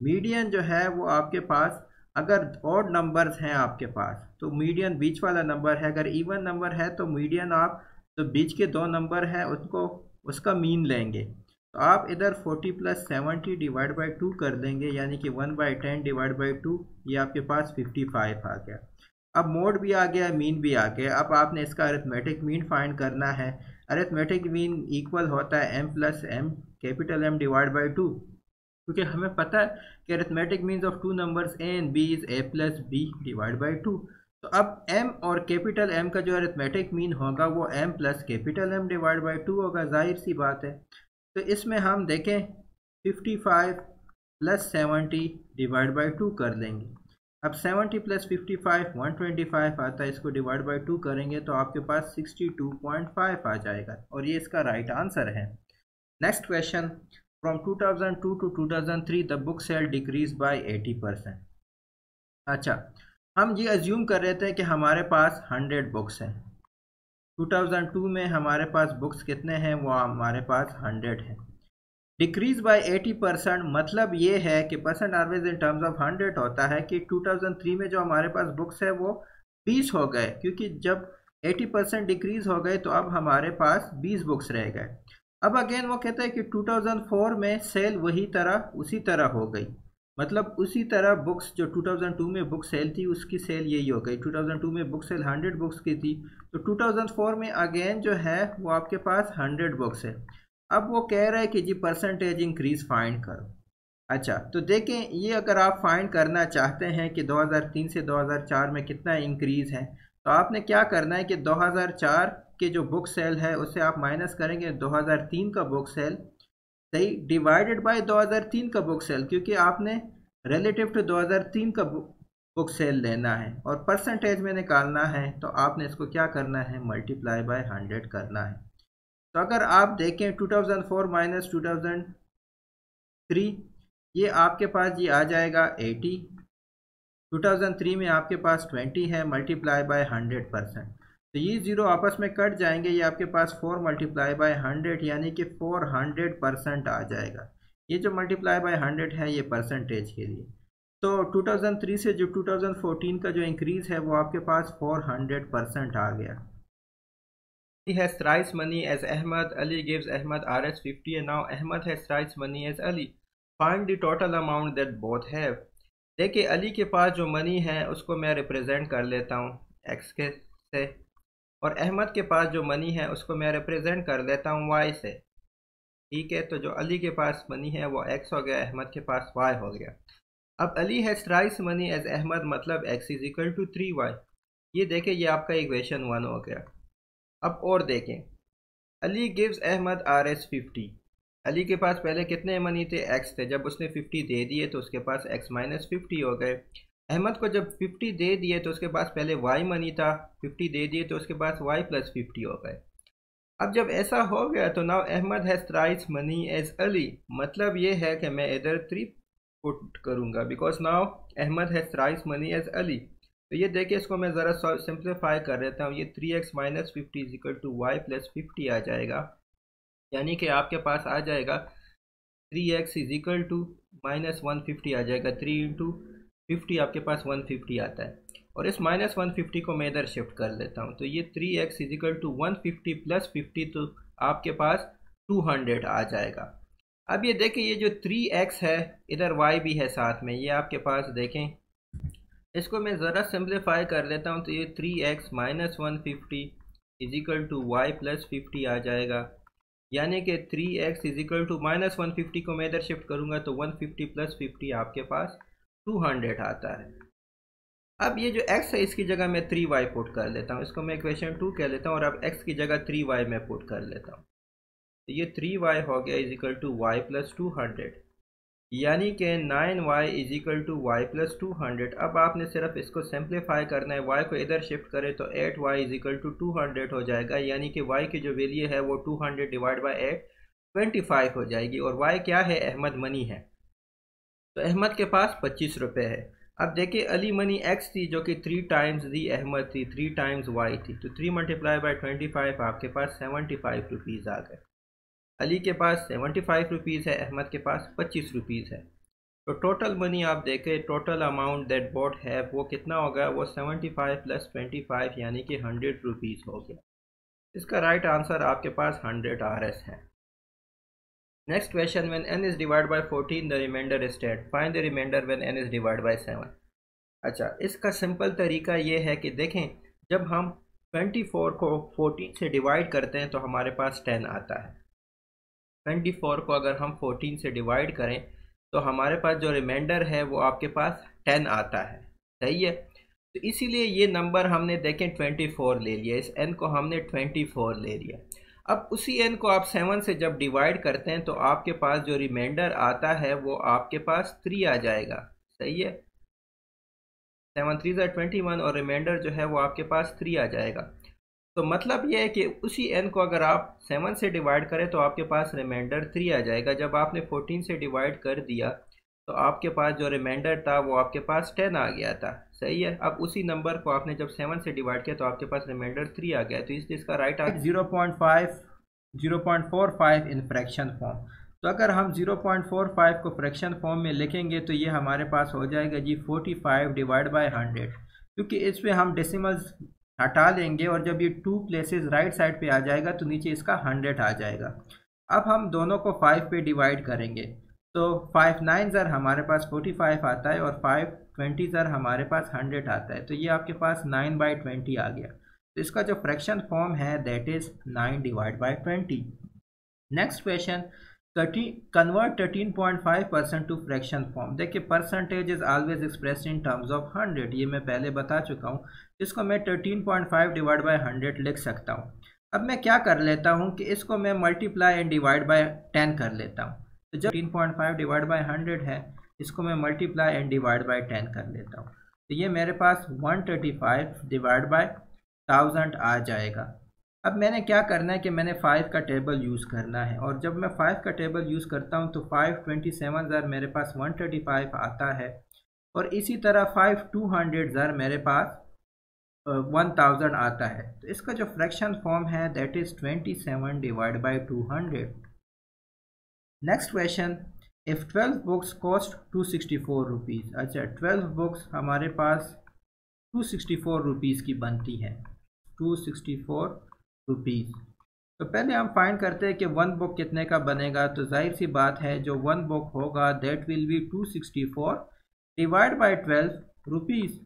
मीडियन जो है, वो आपके पास, अगर और नंबर्स हैं आपके पास तो मीडियन बीच वाला नंबर है। अगर इवन नंबर है तो मीडियन आप तो बीच के दो नंबर हैं उसको उसका मीन लेंगे। तो आप इधर 40 plus seventy divide by two कर देंगे, यानी कि one by ten divide by two ये आपके पास 55 आ गया। अब मोड भी आ गया मीन भी आ गया। अब आपने इसका अरिथमेटिक मीन फाइंड करना है। अरिथमेटिक मीन इक्वल होता है m plus m capital M divide by two क्योंकि हमें पता है कि arithmetic means of two numbers a and b is a plus b divide by two तो अब m और कैपिटल m का जो अरिथमेटिक मीन होगा, वो m plus capital m divide by two होगा, ज़ाहिर सी बात है। तो इसमें हम देखें 55 plus seventy divide by two कर लेंगे। अब 70 plus fifty five one twenty five आता है, इसको डिवाइड बाई टू करेंगे तो आपके पास 62.5 आ जाएगा, और ये इसका राइट आंसर है। Next question from 2002 to 2003 the book sale decreases by 80 percent अच्छा हम ये अज्यूम कर रहे थे कि हमारे पास 100 बुक्स हैं। 2002 में हमारे पास बुक्स कितने हैं? वो हमारे पास 100 है। डिक्रीज बाय 80 परसेंट मतलब ये है कि percent always in terms of 100 होता है कि 2003 में जो हमारे पास बुक्स है, वो 20 हो गए। क्योंकि जब 80 परसेंट डिक्रीज हो गए तो अब हमारे पास 20 बुक्स रह गए। अब अगेन वो कहता है कि 2004 में सेल वही तरह, उसी तरह हो गई। मतलब उसी तरह बुक्स जो 2002 में बुक सेल थी, उसकी सेल यही हो गई। 2002 में बुक सेल 100 बुक्स की थी। तो 2004 में अगेन जो है, वो आपके पास 100 बुक्स है। अब वो कह रहा है कि जी परसेंटेज इंक्रीज फाइंड करो। अच्छा तो देखें, ये अगर आप फाइंड करना चाहते हैं कि 2003 से 2004 में कितना इंक्रीज़ है तो आपने क्या करना है कि 2004 के जो बुक सेल है उससे आप माइनस करेंगे। 2003 का बुक सेल सही डिवाइडेड बाय 2003 का बुक सेल क्योंकि आपने रिलेटिव टू 2003 का बुक सेल लेना है और परसेंटेज में निकालना है तो आपने इसको क्या करना है? मल्टीप्लाई बाय हंड्रेड करना है। तो अगर आप देखें 2004 माइनस टू ये आपके पास ये आ जाएगा 80 2003 में आपके पास 20 है मल्टीप्लाई बाय 100 परसेंट तो ये ज़ीरो आपस में कट जाएँगे, ये आपके पास फोर मल्टीप्लाई बाय 100 यानी कि 400 परसेंट आ जाएगा ये जो मल्टीप्लाई बाय 100 है, ये परसेंटेज के लिए तो 2003 से जो 2014 का जो इंक्रीज़ है, वो आपके पास 400 परसेंट आ गया He has thrice money as Ahmad. Ali gives Ahmad Rs 50 and now Ahmad has thrice money as Ali. Find the total amount that both. देखिए अली के पास जो मनी है, उसको मैं रिप्रेजेंट कर लेता हूँ एक्स के से और अहमद के पास जो मनी है, उसको मैं रिप्रेजेंट कर लेता हूँ वाई से। ठीक है? तो जो अली के पास मनी है, वो एक्स हो गया, अहमद के पास वाई हो गया। अब Ali has twice money as Ahmed मतलब x is equal to three y ये देखें, ये आपका इक्वेशन वन हो गया। अब और देखें। Ali gives Ahmed R S fifty Ali के पास पहले कितने मनी थे? एक्स थे। जब उसने फिफ्टी दे दिए तो उसके पास एक्स माइनस फिफ्टी हो गए। अहमद को जब फिफ्टी दे दिए तो उसके पास पहले वाई मनी था फिफ्टी दे दिए तो उसके पास वाई प्लस फिफ्टी हो गए। अब जब ऐसा हो गया तो now Ahmed has thrice money as Ali मतलब ये है कि मैं इधर थ्री पुट करूँगा because now Ahmed has thrice money as Ali तो ये देखिए इसको मैं ज़रा सिंप्लीफाई कर देता हूँ। ये three x minus fifty is equal to y plus fifty आ जाएगा। यानी कि आपके पास आ जाएगा three x is equal to minus one fifty आ जाएगा। थ्री इंटू फिफ्टी आपके पास वन फिफ्टी आता है। और इस माइनस वन फिफ्टी को मैं इधर शिफ्ट कर लेता हूँ। तो ये three x is equal to one fifty plus fifty तो आपके पास टू हंड्रेड आ जाएगा। अब ये देखें, ये जो थ्री एक्स है, इधर वाई भी है साथ में, ये आपके पास देखें। इसको मैं ज़रा सिंप्लीफाई कर लेता हूँ तो ये three x minus one fifty is equal to y plus fifty आ जाएगा। यानी कि three x is equal to minus one fifty को मैं इधर शिफ्ट करूँगा तो वन फिफ्टी प्लस फिफ्टी आपके पास टू हंड्रेड आता है। अब ये जो x है, इसकी जगह मैं थ्री वाई पुट कर लेता हूँ। इसको मैं इक्वेशन टू कह लेता हूँ और अब x की जगह थ्री वाई मैं पुट कर लेता हूँ। तो ये थ्री वाई हो गया is equal to y plus two hundred यानी कि nine y is equal to y plus two hundred अब आपने सिर्फ़ इसको सिंप्लीफाई करना है। वाई को इधर शिफ्ट करें तो eight y is equal to two hundred हो जाएगा। यानी कि वाई की जो वैल्यू है वो two hundred divide by eight twenty five हो जाएगी। और वाई क्या है? अहमद मनी है। तो अहमद के पास पच्चीस रुपये है। अब देखिए, अली मनी एक्स थी जो कि थ्री टाइम्स दी अहमद थी थ्री टाइम्स वाई थी। तो three multiply by twenty five आपके पास सेवेंटी फाइव रुपीज़ आ गए। अली के पास सेवेंटी फाइव रुपीज़ है, अहमद के पास पच्चीस रुपीज़ है। तो टोटल मनी आप देखें टोटल अमाउंट दैट बोट है वो कितना हो गया? वो seventy five plus twenty five यानी कि हंड्रेड रुपीज़ हो गया। इसका राइट आंसर आपके पास हंड्रेड आर एस है। Next question when n is divide by 14 the remainder is 10 find the remainder when n is divide by 7 अच्छा इसका सिंपल तरीका ये है कि देखें, जब हम 24 को 14 से डिवाइड करते हैं तो हमारे पास 10 आता है। ट्वेंटी फोर को अगर हम फोर्टीन से डिवाइड करें तो हमारे पास जो रिमाइंडर है, वो आपके पास टेन आता है। सही है? तो इसीलिए ये नंबर हमने देखें ट्वेंटी फोर ले लिया। इस एन को हमने ट्वेंटी फोर ले लिया। अब उसी एन को आप सेवन से जब डिवाइड करते हैं तो आपके पास जो रिमाइंडर आता है, वो आपके पास थ्री आ जाएगा। सही है? सेवन थ्री ज़ा ट्वेंटी वन और रिमाइंडर जो है, वो आपके पास थ्री आ जाएगा। तो मतलब यह है कि उसी एन को अगर आप सेवन से डिवाइड करें तो आपके पास रिमाइंडर थ्री आ जाएगा। जब आपने फोर्टीन से डिवाइड कर दिया तो आपके पास जो रिमाइंडर था, वो आपके पास टेन आ गया था। सही है। अब उसी नंबर को आपने जब सेवन से डिवाइड किया तो आपके पास रिमाइंडर थ्री आ गया। तो इसलिए इसका right uh zero point five zero point four five in fraction form तो अगर हम ज़ीरो पॉइंट फोर फाइव को फ्रैक्शन फॉर्म में लिखेंगे तो ये हमारे पास हो जाएगा जी forty five divide by hundred क्योंकि इसमें हम डेसिमल्स हटा लेंगे और जब ये टू प्लेसेस राइट साइड पे आ जाएगा तो नीचे इसका हंड्रेड आ जाएगा। अब हम दोनों को फाइव पे डिवाइड करेंगे। तो फाइव नाइन ज़र हमारे पास फोर्टी फाइव आता है और फाइव ट्वेंटी ज़र हमारे पास हंड्रेड आता है। तो ये आपके पास नाइन बाई ट्वेंटी आ गया। तो इसका जो फ्रैक्शन फॉर्म है that is nine divide by twenty next question point five percent to fraction form देखिए percentage is always express in terms of hundred ये मैं पहले बता चुका हूँ। इसको मैं thirteen point five divide by hundred लिख सकता हूँ। अब मैं क्या कर लेता हूँ कि इसको मैं multiply and divide by ten कर लेता हूँ। तो जब तीन point five divide by hundred है, इसको मैं multiply and divide by ten कर लेता हूँ। तो ये मेरे पास one thirty five divide by thousand आ जाएगा। अब मैंने क्या करना है कि मैंने फाइव का टेबल यूज़ करना है, और जब मैं फाइव का टेबल यूज़ करता हूँ तो फाइव ट्वेंटी सेवन ज़र मेरे पास वन थर्टी फाइव आता है, और इसी तरह फाइव टू हंड्रेड ज़र मेरे पास वन थाउज़ेंड आता है। तो इसका जो फ्रैक्शन फॉर्म है, that is twenty seven divide by two hundred. Next question if twelve books cost two sixty four rupees अच्छा ट्वेल्व बुक्स हमारे पास टू सिक्सटी फोर रुपीज़ की बनती हैं। टू सिक्सटी फोर रुपीज़ तो पहले हम फाइंड करते हैं कि वन बुक कितने का बनेगा। तो ज़ाहिर सी बात है, जो वन बुक होगा that will be two sixty four divide by twelve rupees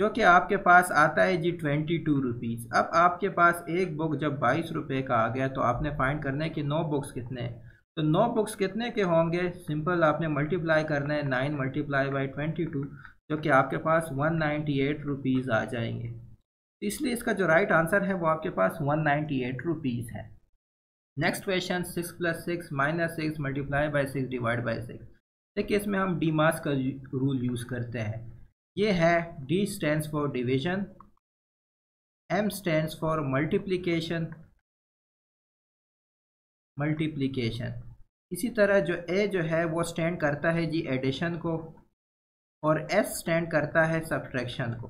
जो कि आपके पास आता है जी ट्वेंटी टू रुपीज़ अब आपके पास एक बुक जब बाईस रुपये का आ गया तो आपने फाइंड करना है कि नौ बुक्स कितने हैं। तो नौ बुक्स कितने के होंगे? सिंपल, आपने मल्टीप्लाई करना है, nine multiply by twenty two, जो कि आपके पास वन नाइन्टी एट रुपीज़ आ जाएँगे। तो इसलिए इसका जो राइट आंसर है, वो आपके पास वन नाइन्टी एट रुपीज़ है। Next question six plus six minus six multiply by six divide by six देखिए, इसमें हम डी मास का रूल यूज़ करते हैं। ये है D stand for division M stand for multiplication multiplication इसी तरह जो ए जो है, वो स्टैंड करता है जी एडिशन को और एस स्टैंड करता है सब्ट्रैक्शन को।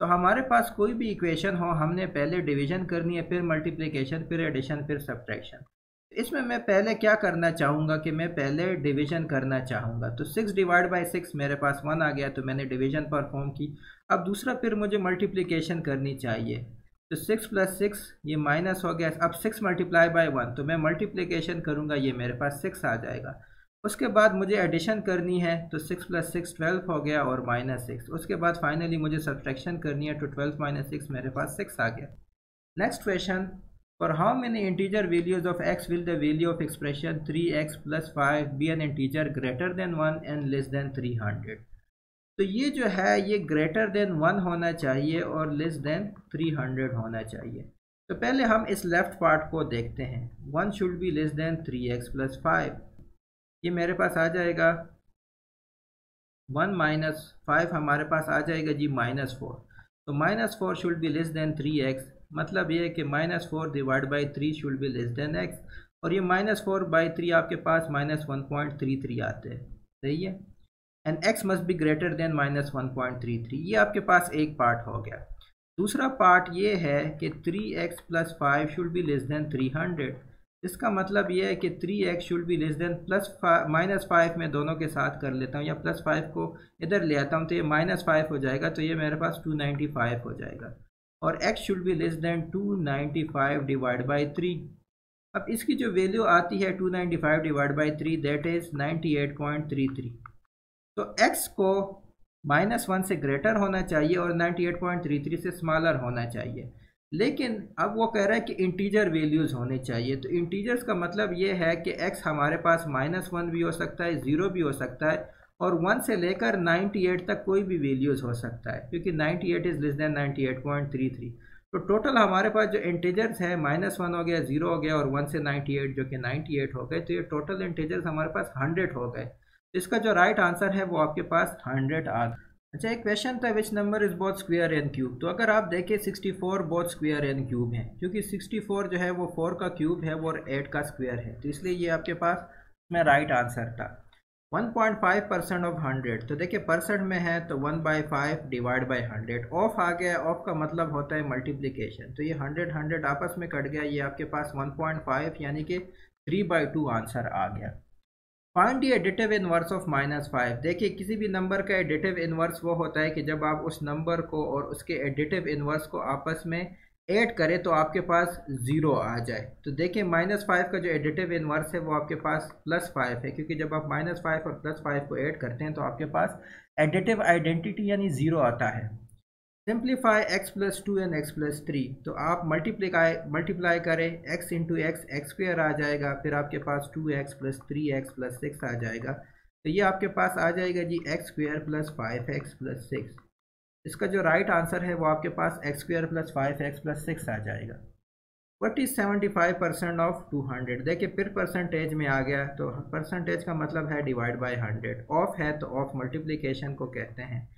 तो हमारे पास कोई भी इक्वेशन हो, हमने पहले डिवीज़न करनी है, फिर मल्टीप्लिकेशन फिर एडिशन फिर सब्ट्रैक्शन इसमें मैं पहले क्या करना चाहूँगा कि मैं पहले डिवीज़न करना चाहूँगा। तो सिक्स डिवाइड बाई सिक्स मेरे पास वन आ गया तो मैंने डिवीज़न परफॉर्म की। अब दूसरा फिर मुझे मल्टीप्लिकेशन करनी चाहिए। तो सिक्स प्लस सिक्स ये माइनस हो गया। अब सिक्स मल्टीप्लाई बाय वन तो मैं मल्टीप्लीकेशन करूँगा, ये मेरे पास सिक्स आ जाएगा। उसके बाद मुझे एडिशन करनी है तो सिक्स प्लस सिक्स ट्वेल्व हो गया और माइनस सिक्स उसके बाद फाइनली मुझे सब्ट्रैक्शन करनी है तो ट्वेल्व माइनस सिक्स मेरे पास सिक्स आ गया। Next question for how many integer values of x will the value of expression three x plus five be an integer greater than one and less than three hundred तो ये जो है, ये greater than one होना चाहिए और less than three hundred होना चाहिए। तो पहले हम इस लेफ़्ट पार्ट को देखते हैं। One should be less than three x plus five ये मेरे पास आ जाएगा। वन माइनस फाइव हमारे पास आ जाएगा जी माइनस फोर तो minus four should be less than three x मतलब ये है कि minus four divide by three should be less than x और ये माइनस फोर बाई थ्री आपके पास minus one point three three आते हैं। सही है? And x must be greater than minus one point three three ये आपके पास एक पार्ट हो गया। दूसरा पार्ट ये है कि three x plus five should be less than three hundred इसका मतलब ये है कि three x should be less than plus minus five में दोनों के साथ कर लेता हूँ या प्लस फाइव को इधर ले आता हूँ तो ये माइनस फाइव हो जाएगा तो ये मेरे पास टू नाइन्टी फाइव हो जाएगा। और x should be less than two ninety five divide by three अब इसकी जो वैल्यू आती है two ninety five divide by three that is ninety eight point three three तो x को माइनस वन से ग्रेटर होना चाहिए और 98.33 से स्मॉलर होना चाहिए। लेकिन अब वो कह रहा है कि इंटीजर वैल्यूज़ होने चाहिए। तो इंटीजर्स का मतलब ये है कि x हमारे पास माइनस वन भी हो सकता है ज़ीरो भी हो सकता है और वन से लेकर 98 तक कोई भी वैल्यूज़ हो सकता है, क्योंकि 98 इज़ लेस दैन 98.33 तो टोटल हमारे पास जो इंटीजर्स है माइनस वन हो गया ज़ीरो हो गया और वन से 98 जो कि 98 हो गए तो ये टोटल इंटीजर्स हमारे पास 100 हो गए। इसका जो राइट आंसर है वो आपके पास हंड्रेड आ अच्छा एक क्वेश्चन था which number is both square and cube तो अगर आप देखें 64 बोथ स्क्वायर एन क्यूब है, क्योंकि 64 जो है वो 4 का क्यूब है, वो और 8 का स्क्वायर है। तो इसलिए ये आपके पास में राइट आंसर था। 1.5 परसेंट ऑफ़ 100 तो देखिए परसेंट में है तो 1 by five divide by hundred of आ गया ऑफ़ का मतलब होता है मल्टीप्लीकेशन तो ये 100 100 आपस में कट गया, ये आपके पास 1.5 यानी कि 3 बाई टू आंसर आ गया। Find the additive inverse of minus five देखिए, किसी भी नंबर का एडिटिव इनवर्स वो होता है कि जब आप उस नंबर को और उसके एडिटिव इनवर्स को आपस में ऐड करें तो आपके पास ज़ीरो आ जाए। तो देखिए माइनस फाइव का जो एडिटिव इनवर्स है वो आपके पास प्लस फाइव है। क्योंकि जब आप माइनस फाइव और प्लस फाइव को ऐड करते हैं तो आपके पास एडिटिव आइडेंटिटी यानी ज़ीरो आता है। Simplify x plus two and x plus three. तो आप मल्टीप्लीकाई मल्टीप्लाई करें x into x x square आ जाएगा, फिर आपके पास two x plus three x plus six आ जाएगा। तो ये आपके पास आ जाएगा जी x square plus five x plus six इसका जो राइट आंसर है वो आपके पास x square plus five x plus six आ जाएगा। What is seventy five percent of two hundred देखिए, फिर परसेंटेज में आ गया। तो परसेंटेज का मतलब है डिवाइड बाई हंड्रेड ऑफ़ है तो ऑफ़ मल्टीप्लीकेशन को कहते हैं।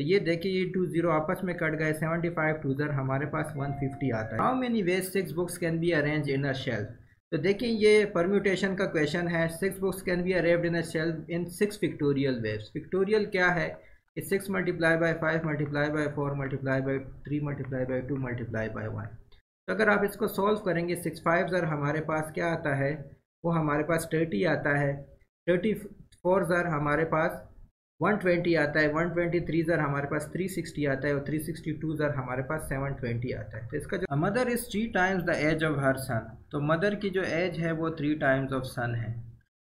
तो ये देखिए, ये टू ज़ीरो आपस में कट गए सेवेंटी फाइव टू जर हमारे पास वन फिफ्टी आता है। How many ways six books can be arrange in a shelf तो देखिए, ये परम्यूटेशन का क्वेश्चन है। Six books can be arranged in a shelf in six factorial ways factorial क्या है? कि six multiply by five multiply by four multiply by three multiply by two multiply by one तो अगर आप इसको solve करेंगे six five ज़र हमारे पास क्या आता है? वो हमारे पास थर्टी आता है। थर्टी फोर ज़र हमारे पास वन ट्वेंटी आता है, वन ट्वेंटी थ्री ज़र हमारे पास थ्री सिक्सटी आता है और थ्री सिक्सटी टू ज़र हमारे पास सेवन ट्वेंटी आता है। तो इसका जो, mother is three times the age of her son तो मदर की जो एज है वो थ्री टाइम्स ऑफ़ सन है।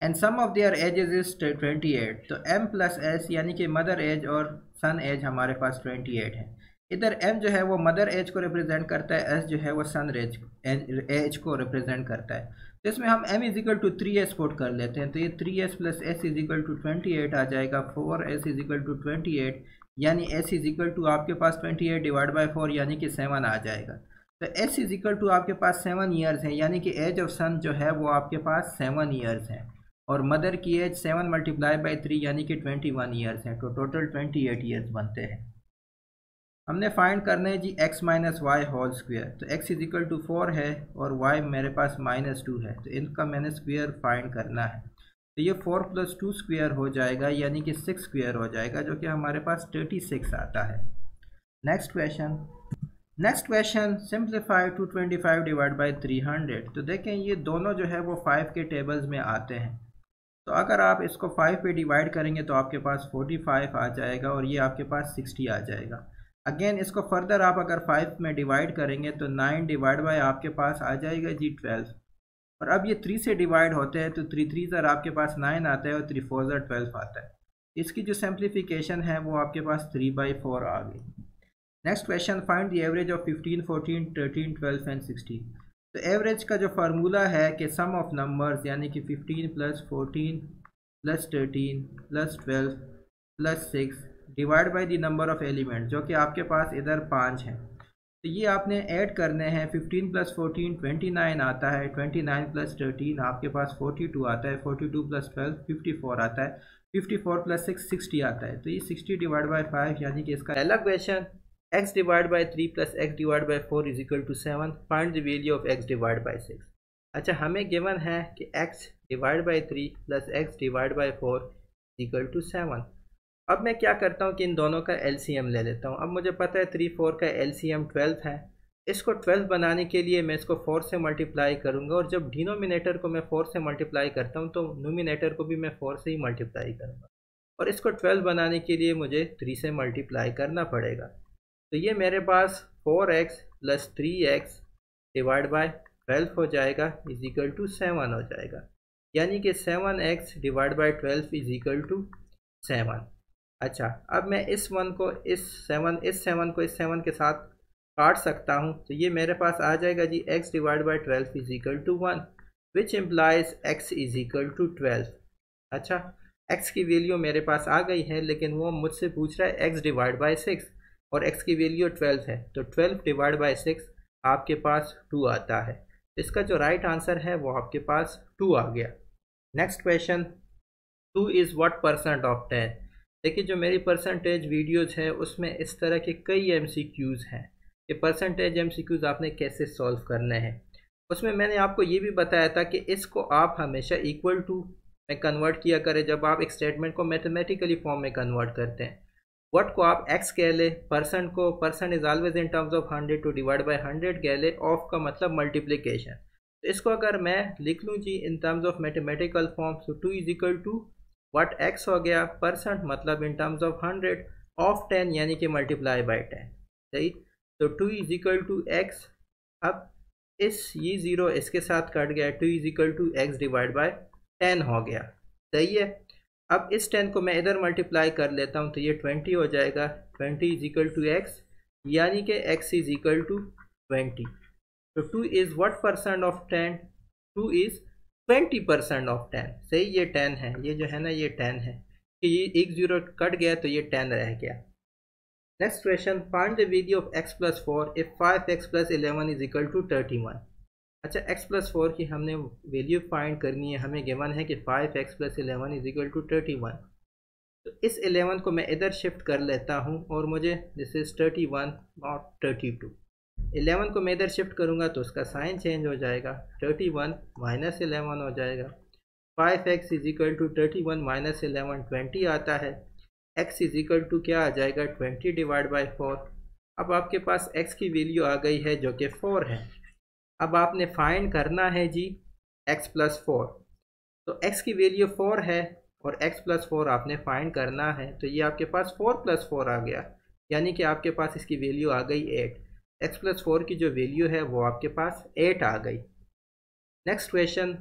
And sum of their ages is twenty eight तो एम प्लस एस यानी कि मदर एज और सन एज हमारे पास ट्वेंटी एट है। इधर एम जो है वो मदर एज को रिप्रेजेंट करता है एस जो है वो सन एज एज को रिप्रेजेंट करता है। इसमें हम M is equal to three S put कर लेते हैं तो ये three S plus S is equal to twenty eight आ जाएगा four S is equal to twenty eight यानी एस इजिकल टू आपके पास twenty eight divide by four यानी कि सेवन आ जाएगा। तो एस इजिकल टू आपके पास सेवन ईयर्स हैं, यानी कि एज ऑफ़ सन जो है वो आपके पास सेवन ईयर्स हैं, और मदर की age seven multiply by three यानी कि ट्वेंटी वन ईयर्स हैं तो टोटल ट्वेंटी एट ईयर्स बनते हैं। हमने फाइंड करना है जी x minus y whole square तो x is equal to four है और y मेरे पास माइनस टू है. तो इनका मैंने स्क्वेयर फाइंड करना है. तो ये फोर प्लस टू स्क्वेयर हो जाएगा, यानी कि सिक्स स्क्वेयर हो जाएगा, जो कि हमारे पास थर्टी सिक्स आता है. Next question next question simplify two twenty five divide by three hundred तो देखें, ये दोनों जो है वो फाइव के टेबल्स में आते हैं. तो अगर आप इसको फाइव पे डिवाइड करेंगे तो आपके पास फोर्टी फाइव आ जाएगा और ये आपके पास सिक्सटी आ जाएगा. अगेन इसको फर्दर आप अगर फाइव में डिवाइड करेंगे तो नाइन डिवाइड बाय आपके पास आ जाएगा जी ट्वेल्व और अब ये थ्री से डिवाइड होते हैं तो थ्री थ्री ज़र आपके पास नाइन आता है और थ्री फोर ज़र ट्वेल्व आता है। इसकी जो सिंप्लीफिकेशन है, वो आपके पास थ्री बाई फोर आ गई। Next question find the average of fifteen fourteen thirteen twelve and sixteen तो एवरेज का जो फार्मूला है कि सम ऑफ़ नंबर्स यानी कि 15 plus fourteen plus thirteen plus twelve plus six divide by the number of element जो कि आपके पास इधर पाँच हैं। तो ये आपने ऐड करने हैं 15 प्लस फोर्टीन ट्वेंटी नाइन आता है 29 प्लस थर्टीन आपके पास 42 आता है 42 प्लस ट्वेल्व फिफ्टी फोर आता है 54 प्लस सिक्स सिक्सटी आता है। तो ये 60 डिवाइड बाई फाइव यानी कि इसका पहला question x divided by 3 plus x divided by 4 is equal to 7 find the value of x divided by 6 अच्छा हमें गिवन है कि x divide by three plus x divide by four is equal to seven अब मैं क्या करता हूँ कि इन दोनों का एलसीएम ले लेता हूँ। अब मुझे पता है थ्री फोर का एलसीएम ट्वेल्व है। इसको ट्वेल्व बनाने के लिए मैं इसको फोर से मल्टीप्लाई करूँगा और जब डिनोमिनेटर को मैं फोर से मल्टीप्लाई करता हूँ तो नोमिनेटर को भी मैं फोर से ही मल्टीप्लाई करूँगा। और इसको ट्वेल्व बनाने के लिए मुझे थ्री से मल्टीप्लाई करना पड़ेगा। तो ये मेरे पास four x plus three x divide by twelve हो जाएगा इज़ इक्वल टू सेवन हो जाएगा। यानी कि seven x divide by twelve is equal to seven अच्छा अब मैं इस वन को, इस सेवन इस सेवन को, इस सेवन के साथ काट सकता हूँ। तो ये मेरे पास आ जाएगा जी x divide by twelve is equal to one which implies x is equal to twelve अच्छा एक्स की वैल्यू मेरे पास आ गई है, लेकिन वो मुझसे पूछ रहा है एक्स डिवाइड बाई सिक्स और x की वैल्यू ट्वेल्व है। तो ट्वेल्व डिवाइड बाई सिक्स आपके पास टू आता है। इसका जो राइट right आंसर है, वो आपके पास टू आ गया। Next question two is what percent of ten देखिए, जो मेरी परसेंटेज वीडियोज़ है, उसमें इस तरह के कई एम हैं कि परसेंटेज एम आपने कैसे सॉल्व करने हैं। उसमें मैंने आपको ये भी बताया था कि इसको आप हमेशा इक्वल टू में कन्वर्ट किया करें, जब आप एक स्टेटमेंट को मैथमेटिकली फॉर्म में कन्वर्ट करते हैं। वट को आप एक्स कह ले परसेंट को percent is always in terms of hundred to divide by hundred कह ले ऑफ़ का मतलब मल्टीप्लीकेशन तो इसको अगर मैं लिख लूँ जी in terms of mathematical form so two is equal to what x हो गया? परसेंट मतलब in terms of hundred of ten यानी कि मल्टीप्लाई बाई टेन सही तो two is equal to x अब इस ये ज़ीरो इसके साथ कट गया। Two is equal to x divide by ten हो गया। सही है? अब इस टेन को मैं इधर मल्टीप्लाई कर लेता हूँ तो ये ट्वेंटी हो जाएगा। Twenty is equal to x यानी कि x is equal to twenty तो two is what percent of ten two is twenty percent of ten. सही, ये टेन है। ये जो है ना, ये टेन है। कि ये एक ज़ीरो कट गया तो ये टेन रह गया। Next question find the value of x plus four if five x plus eleven is equal to thirty one अच्छा एक्स प्लस फोर की हमने वैल्यू फाइंड करनी है। हमें गिवन है कि five x plus eleven is equal to thirty one तो इस एलेवन को मैं इधर शिफ्ट कर लेता हूँ और मुझे this is thirty one not thirty two eleven को मैं इधर शिफ्ट करूँगा तो उसका साइन चेंज हो जाएगा। थर्टी वन माइनस एलेवन हो जाएगा। Five x is equal to thirty one minus eleven twenty आता है। एक्स इज़ इक्वल टू क्या आ जाएगा? Twenty divide by four. अब आपके पास एक्स की वैल्यू आ गई है जो कि फोर है। अब आपने फाइंड करना है जी एक्स प्लस फोर। तो एक्स की वैल्यू फोर है और एक्स प्लस फोर आपने फाइंड करना है। तो ये आपके पास फोर प्लस फोर आ गया। यानी कि आपके पास इसकी वैल्यू आ गई एट। X प्लस फोर की जो वैल्यू है वो आपके पास एट आ गई। Next question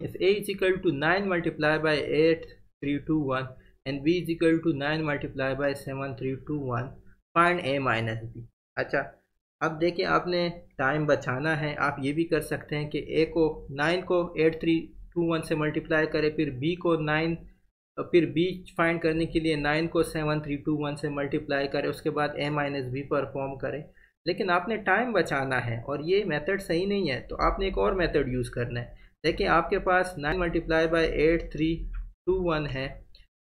if a is equal to nine multiply by eight three two one and B is equal to nine multiply by seven three two one find A minus B अच्छा अब देखिए आपने time बचाना है, आप ये भी कर सकते हैं कि ए को नाइन को एट थ्री टू वन से मल्टीप्लाई करें, फिर बी को नाइन फिर बी फाइंड करने के लिए नाइन को सेवन थ्री टू वन से मल्टीप्लाई करें, उसके बाद ए माइनस बी परफॉर्म करें। लेकिन आपने टाइम बचाना है और ये मेथड सही नहीं है तो आपने एक और मेथड यूज़ करना है। देखिए, आपके पास nine multiply by eight three two one है,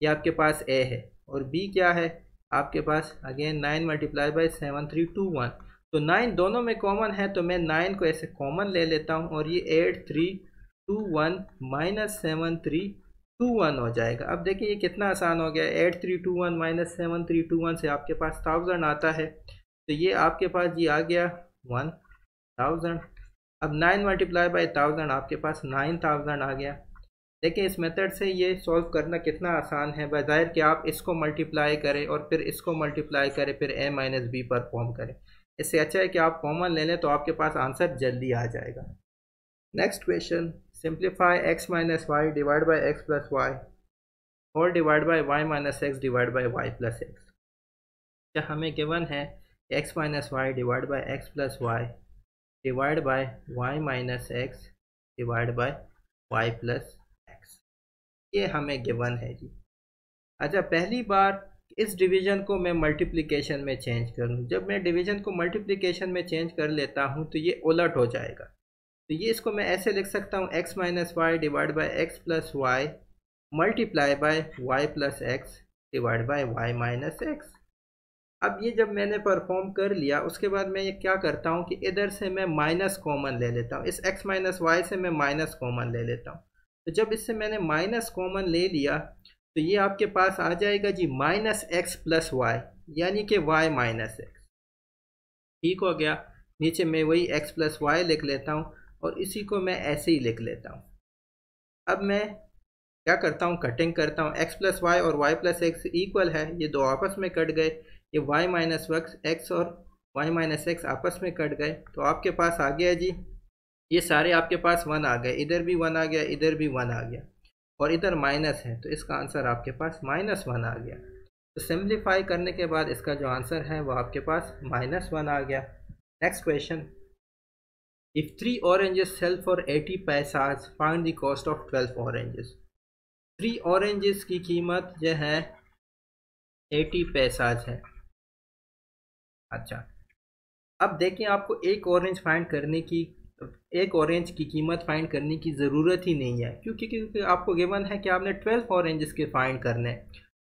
ये आपके पास ए है, और बी क्या है? आपके पास again nine multiply by seven three two one तो नाइन दोनों में कॉमन है तो मैं नाइन को ऐसे कॉमन ले लेता हूँ, और ये eight three two one minus seven three two one हो जाएगा। अब देखिए, ये कितना आसान हो गया। Eight three two one minus seven three two one से आपके पास थाउज़ेंड आता है। तो ये आपके पास ये आ गया वन थाउज़ेंड। अब नाइन मल्टीप्लाई बाई थाउज़ेंड, आपके पास नाइन थाउज़ेंड आ गया। देखिए, इस मेथड से ये सॉल्व करना कितना आसान है। बज़ाहिर कि आप इसको मल्टीप्लाई करें और फिर इसको मल्टीप्लाई करें, फिर ए माइनस बी परफॉर्म करें। इससे अच्छा है कि आप कॉमन ले लें तो आपके पास आंसर जल्दी आ जाएगा। Next question simplify x minus y divide by x plus y और divide by y minus x divide by y plus x क्या हमें गिवन है? X minus y divide by x plus y divide by y minus x divide by y plus x ये हमें given है जी। अच्छा पहली बार इस डिवीज़न को मैं मल्टीप्लिकेशन में चेंज कर लूँ। जब मैं डिवीज़न को मल्टीप्लिकेशन में चेंज कर लेता हूँ तो ये उलट हो जाएगा। तो ये इसको मैं ऐसे लिख सकता हूँ x minus y divide by x plus y multiply by y plus x divide by y minus x अब ये जब मैंने परफॉर्म कर लिया, उसके बाद मैं ये क्या करता हूँ कि इधर से मैं माइनस कॉमन ले लेता हूँ। इस एक्स माइनस वाई से मैं माइनस कॉमन ले लेता हूँ। तो जब इससे मैंने माइनस कॉमन ले लिया तो ये आपके पास आ जाएगा जी माइनस एक्स प्लस वाई यानी कि वाई माइनस एक्स ठीक हो गया? नीचे मैं वही एक्स प्लस वाई लिख लेता हूँ और इसी को मैं ऐसे ही लिख लेता हूँ। अब मैं क्या करता हूँ? कटिंग करता हूँ। एक्स प्लस वाई और वाई प्लस एक्स इक्वल है। ये दो आपस में कट गए। ये वाई माइनस वक्स एक्स और वाई माइनस एक्स आपस में कट गए। तो आपके पास आ गया जी। ये सारे आपके पास वन आ गए। इधर भी वन आ गया, इधर भी वन आ गया और इधर माइनस है। तो इसका आंसर आपके पास माइनस वन आ गया। तो सिंप्लीफाई करने के बाद इसका जो आंसर है, वो आपके पास माइनस वन आ गया। Next question if three oranges sell for eighty paise find the cost of twelve oranges three oranges की कीमत जो है एटी पैसाज है। अच्छा। अब देखिए, आपको एक ऑरेंज फाइंड करने की, एक ऑरेंज की कीमत फाइंड करने की ज़रूरत ही नहीं है, क्योंकि क्योंकि आपको गिवन है कि आपने ट्वेल्व ऑरेंजेस के फाइंड करने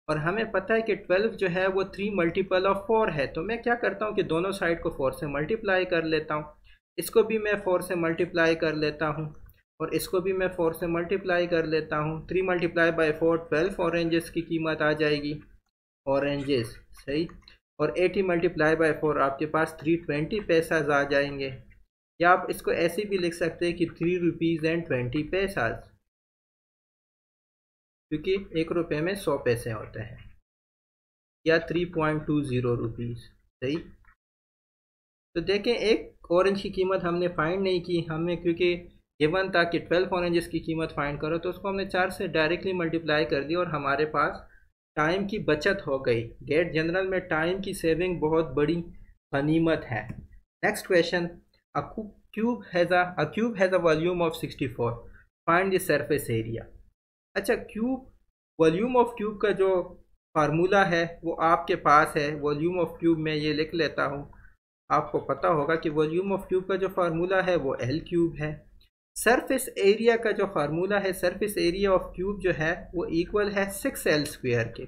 और हमें पता है कि ट्वेल्व जो है वो थ्री मल्टीपल ऑफ़ फोर है तो मैं क्या करता हूँ कि दोनों साइड को फोर से मल्टीप्लाई कर लेता हूँ। इसको भी मैं फोर से मल्टीप्लाई कर लेता हूँ, और इसको भी मैं फोर से मल्टीप्लाई कर लेता हूँ। Three multiply by four twelve oranges की कीमत आ जाएगी। ऑरेंजेस सही? और एटी मल्टीप्लाई बाई फोर आपके पास थ्री ट्वेंटी पैसा आ जाएँगे। या आप इसको ऐसे भी लिख सकते हैं कि थ्री रुपीज़ एंड ट्वेंटी पैसा क्योंकि एक रुपये में सौ पैसे होते हैं। या three point two zero rupees सही? तो देखें, एक ऑरेंज की कीमत हमने फाइंड नहीं की। हमने, क्योंकि गिवन था कि ट्वेल्व ऑरेंजेस की कीमत फाइंड करो तो उसको हमने चार से डायरेक्टली मल्टीप्लाई कर दी और हमारे पास टाइम की बचत हो गई। गेट जनरल में टाइम की सेविंग बहुत बड़ी गनीमत है। Next question, a cube has a a cube has a volume of 64 find the अच्छा क्यूब वॉल्यूम ऑफ़ क्यूब का जो फार्मूला है, वो आपके पास है। वॉल्यूम ऑफ़ क्यूब में ये लिख लेता हूँ। आपको पता होगा कि वॉल्यूम ऑफ़ क्यूब का जो फार्मूला है, वो एल क्यूब है। सरफेस एरिया का जो फार्मूला है सरफेस एरिया ऑफ़ क्यूब जो है, वो इक्वल है सिक्स एल स्क्वेयर के।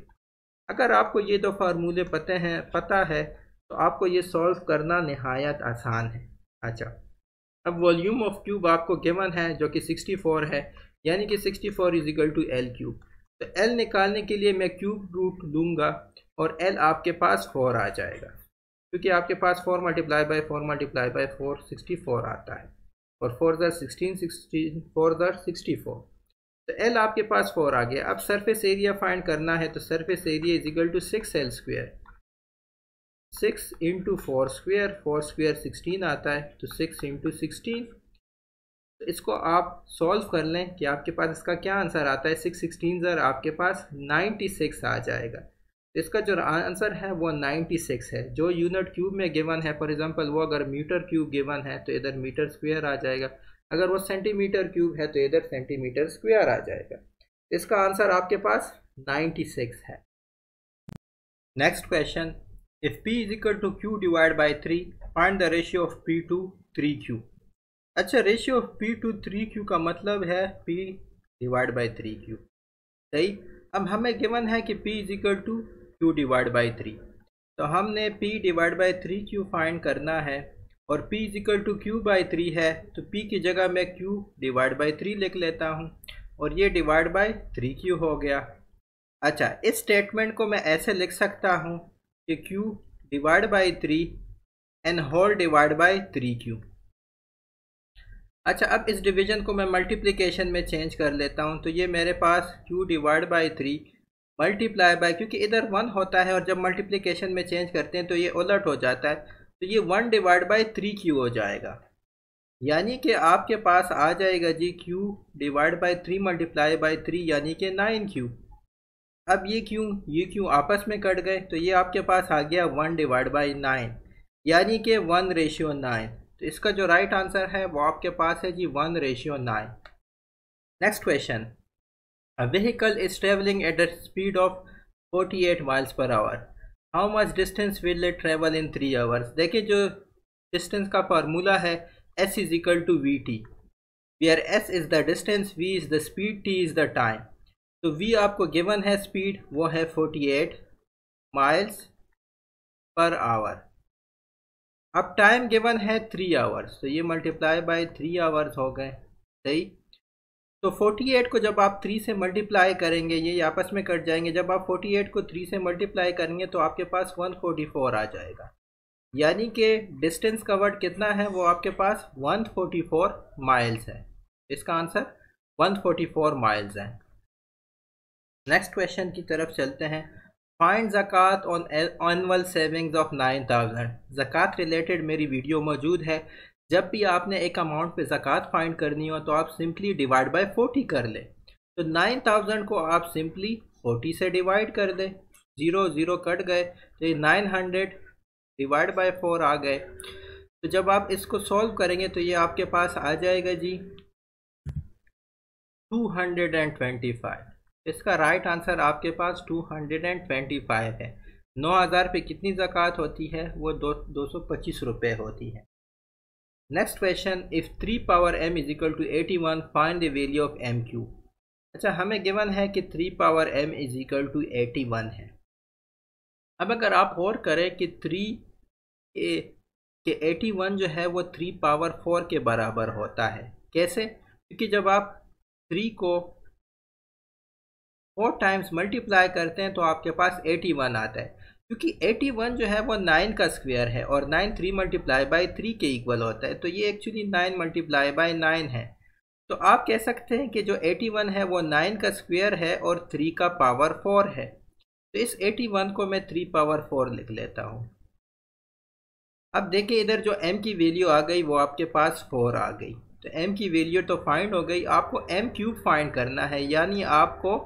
अगर आपको ये दो फार्मूले पते हैं, पता है तो आपको ये सॉल्व करना नहायत आसान है। अच्छा। अब वॉल्यूम ऑफ़ क्यूब आपको गिवन है, जो कि 64 है, यानी कि 64 four is equal to L cube तो एल निकालने के लिए मैं क्यूब रूट लूँगा और एल आपके पास फोर आ जाएगा। क्योंकि आपके पास four multiply by four multiply by four sixty four आता है। और फोर ज़र सिक्सटीन सिक्सटीन फोर ज़र सिक्सटी फोर तो एल आपके पास फोर आ गया। अब सरफेस एरिया फाइंड करना है तो surface area is equal to six L square six into four square four square sixteen आता है। तो सिक्स इंटू सिक्सटीन तो इसको आप सॉल्व कर लें कि आपके पास इसका क्या आंसर आता है। सिक्स सिक्सटीन ज़र आपके पास नाइन्टी सिक्स आ जाएगा। इसका जो आंसर है वो नाइन्टी सिक्स है। जो यूनिट क्यूब में गिवन है फॉर एग्जांपल वो अगर मीटर क्यूब गिवन है तो इधर मीटर स्क्वेयर आ जाएगा। अगर वो सेंटीमीटर क्यूब है तो इधर सेंटीमीटर स्क्वेयर आ जाएगा। इसका आंसर आपके पास नाइन्टी सिक्स है। Next question If P is equal to Q divided by 3, find the ratio of P to 3Q. अच्छा ratio of P to three Q का मतलब है P divide by three Q सही? अब हमें गिवन है कि P is equal to Q divide by three तो हमने P divide by three Q find करना है और P is equal to Q by three है तो P की जगह मैं Q डिवाइड बाई थ्री लिख लेता हूँ और ये डिवाइड बाई थ्री क्यू हो गया। अच्छा इस स्टेटमेंट को मैं ऐसे लिख सकता हूँ कि q divide by three and whole divide by three Q अच्छा अब इस डिवीज़न को मैं मल्टीप्लिकेशन में चेंज कर लेता हूँ तो ये मेरे पास q divide by three multiply by क्योंकि इधर वन होता है और जब मल्टीप्लिकेशन में चेंज करते हैं तो ये उलट हो जाता है तो ये one divide by three Q हो जाएगा। यानी कि आपके पास आ जाएगा जी Q divide by three multiply by three यानी कि नाइन क्यू अब ये क्यों ये क्यों आपस में कट गए तो ये आपके पास आ गया वन डिवाइड बाई नाइन यानी कि वन रेशियो नाइन तो इसका जो राइट आंसर है वो आपके पास है जी one ratio nine next question a vehicle is travelling at the speed of 48 miles per hour how much distance will it travel in three hours देखिए जो डिस्टेंस का फार्मूला है is equal to V T where S is the distance V is the speed T is the time तो v आपको given है speed वो है 48 miles per hour अब टाइम गिवन है थ्री आवर्स तो ये मल्टीप्लाई बाय थ्री आवर्स हो गए, सही? तो 48 को जब आप थ्री से मल्टीप्लाई करेंगे, ये आपस में कट जाएँगे। जब आप 48 को थ्री से मल्टीप्लाई करेंगे तो आपके पास 144 आ जाएगा। यानी कि डिस्टेंस कवर्ड कितना है? वो आपके पास 144 माइल्स है। इसका आंसर 144 माइल्स है। नेक्स्ट क्वेश्चन की तरफ़ चलते हैं। Find ज़क़़त on annual savings of nine thousand ज़क़़त related मेरी वीडियो मौजूद है। जब भी आपने एक अमाउंट पे ज़क़़त फाइंड करनी हो तो आप सिंपली डिवाइड बाय फोर्टी कर लें। तो नाइन थाउज़ेंड को आप सिंपली फोर्टी से डिवाइड कर दें। ज़ीरो ज़ीरो कट गए तो ये nine hundred divide by four आ गए। तो जब आप इसको सॉल्व करेंगे तो ये आपके पास आ जाएगा जी two hundred and twenty five इसका राइट आंसर आपके पास 225 है। नौ हज़ार पे कितनी ज़क़़त होती है? वो दो दो सौ पच्चीस रुपये होती है। Next question if three power M is equal to eighty one find the value of M Q अच्छा हमें गिवन है कि three power M is equal to eighty one है। अब अगर आप और करें कि थ्री के एटी वन जो है, वो थ्री पावर फोर के बराबर होता है। कैसे? क्योंकि जब आप थ्री को फोर टाइम्स मल्टीप्लाई करते हैं तो आपके पास एटी वन आता है। क्योंकि एटी वन जो है वो नाइन का स्क्वेयर है और nine three multiply by three के इक्वल होता है तो ये actually nine multiply by nine है। तो आप कह सकते हैं कि जो एटी वन है वो नाइन का स्क्वेयर है और थ्री का पावर फोर है। तो इस एटी वन को मैं थ्री पावर फोर लिख लेता हूँ। अब देखिए इधर जो m की वैल्यू आ गई, वो आपके पास फोर आ गई। तो m की वैल्यू तो फाइंड हो गई। आपको m क्यूब फाइंड करना है, यानी आपको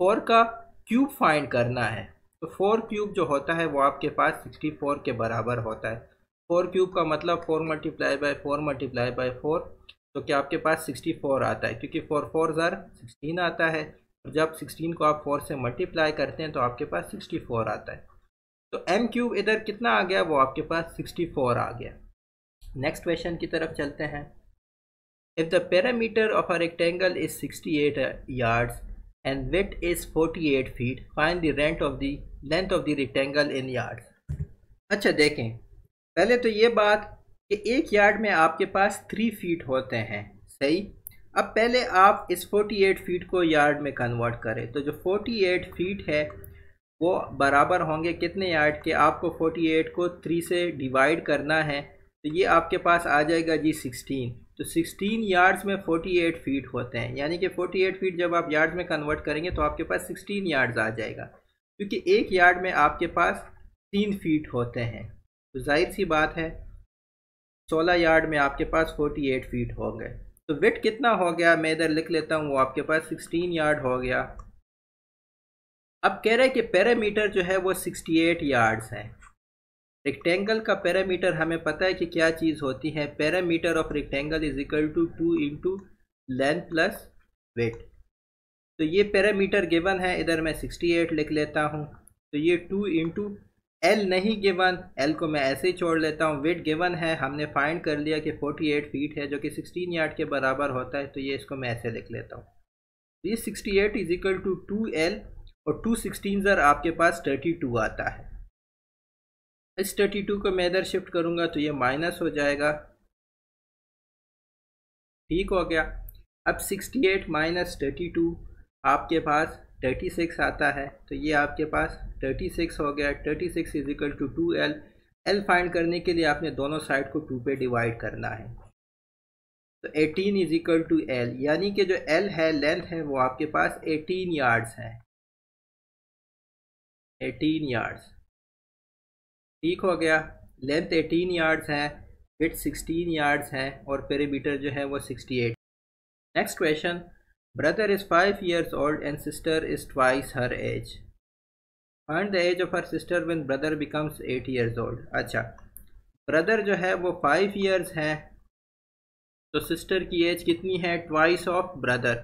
फोर का क्यूब फाइंड करना है। तो फोर क्यूब जो होता है वो आपके पास सिक्सटी फोर के बराबर होता है। फोर क्यूब का मतलब four multiply by four multiply by four तो क्या आपके पास सिक्सटी फोर आता है, क्योंकि फोर फोर ज़र सिक्सटीन आता है। और जब सिक्सटीन को आप फोर से मल्टीप्लाई करते हैं तो आपके पास सिक्सटी फोर आता है। तो एम क्यूब इधर कितना आ गया? वो आपके पास सिक्सटी फोर आ गया। नेक्स्ट क्वेश्चन की तरफ़ चलते हैं। If the parameter of a rectangle is sixty eight yards and width is forty eight feet find the rent of the length of the rectangle in yard अच्छा देखें। पहले तो ये बात कि एक यार्ड में आपके पास थ्री फीट होते हैं। सही? अब पहले आप इस 48 फीट को यार्ड में कन्वर्ट करें। तो जो 48 फीट है, वो बराबर होंगे कितने यार्ड के? आपको 48 को 3 से डिवाइड करना है तो ये आपके पास आ जाएगा जी 16 तो 16 यार्ड्स में 48 फीट होते हैं। यानी कि 48 फीट जब आप यार्ड्स में कन्वर्ट करेंगे तो आपके पास 16 यार्ड्स आ जाएगा। क्योंकि एक यार्ड में आपके पास तीन फीट होते हैं। तो ज़ाहिर सी बात है 16 यार्ड में आपके पास 48 फीट हो गए तो वेट कितना हो गया? मैं इधर लिख लेता हूँ वो आपके पास 16 यार्ड हो गया। अब कह रहे हैं कि पैरामीटर जो है वो 68 यार्ड्स हैं। रेक्टेंगल का पैरामीटर हमें पता है कि क्या चीज़ होती है? Parameter of rectangle is equal to two into length plus width तो ये पैरामीटर गिवन है, इधर मैं 68 लिख लेता हूँ। तो ये टू इंटू एल नहीं गिवन एल को मैं ऐसे ही छोड़ लेता हूँ। वेट गिवन है, हमने फाइंड कर लिया कि 48 फीट है, जो कि 16 यार्ड के बराबर होता है तो ये इसको मैं ऐसे लिख लेता हूँ। ये 68 is equal to two L और टू सिक्सटीन ज़र आपके पास थर्टी टू आता है। इस थर्टी टू को मैं इधर शिफ्ट करूँगा तो ये माइनस हो जाएगा। ठीक हो गया। अब sixty eight minus thirty two आपके पास थर्टी सिक्स आता है तो ये आपके पास थर्टी सिक्स हो गया। Thirty six is equal to two L L find करने के लिए आपने दोनों साइड को टू पे डिवाइड करना है। तो 18 इज़ इक्वल टू एल यानी कि जो एल है लेंथ है, वो आपके पास 18 यार्ड्स है। 18 यार्ड्स ठीक हो गया। लेंथ 18 यार्ड्स है विथ 16 यार्ड्स है, और पेरीमीटर जो है वो 68 next question brother is five years old and sister is twice her age find the age of her sister when brother becomes eight years old अच्छा ब्रदर जो है वो फाइव ईयर्स है. तो सिस्टर की एज कितनी है? ट्वाइस ऑफ़ ब्रदर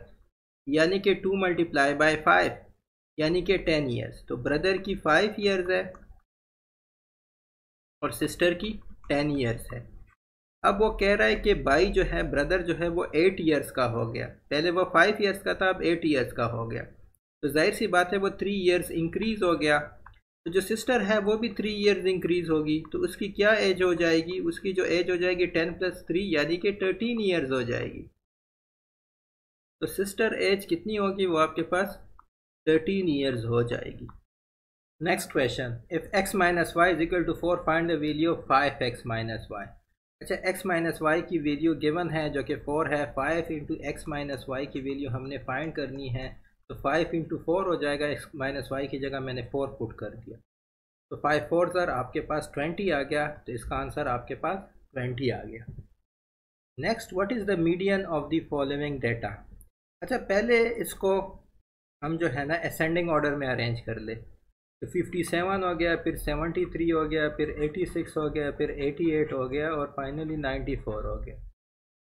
यानी कि टू मल्टीप्लाई बाय फाइव यानी कि टेन ईयर्स तो ब्रदर की फाइव ईयर्स है और सिस्टर की टेन ईयर्स है. अब वो कह रहा है कि भाई जो है ब्रदर जो है वो एट ईयर्स का हो गया। पहले वो फाइव ईयर्स का था, अब एट ईयर्स का हो गया। तो ज़ाहिर सी बात है, वो थ्री ईयर्स इंक्रीज हो गया। तो जो सिस्टर है, वो भी थ्री ईयर्स इंक्रीज होगी। तो उसकी क्या एज हो जाएगी? उसकी जो एज हो जाएगी टेन प्लस थ्री यानी कि थर्टीन ईयर्स हो जाएगी। तो सिस्टर एज कितनी होगी वो आपके पास? थर्टीन ईयर्स हो जाएगी। Next question if x minus y is equal to four find the value of five x minus y अच्छा एक्स माइनस वाई की वैल्यू गिवन है, जो कि फोर है five into x minus y की value हमने फाइंड करनी है तो फाइव इंटू फोर हो जाएगा एक्स माइनस वाई की जगह मैंने फोर पुट कर दिया। तो फाइव फोर सर आपके पास ट्वेंटी आ गया तो इसका आंसर आपके पास ट्वेंटी आ गया। Next what is the median of the following data अच्छा पहले इसको हम जो है ना असेंडिंग ऑर्डर में अरेंज कर ले। तो 57 हो गया, फिर 73 हो गया, फिर 86 हो गया, फिर 88 हो गया और फाइनली 94 हो गया।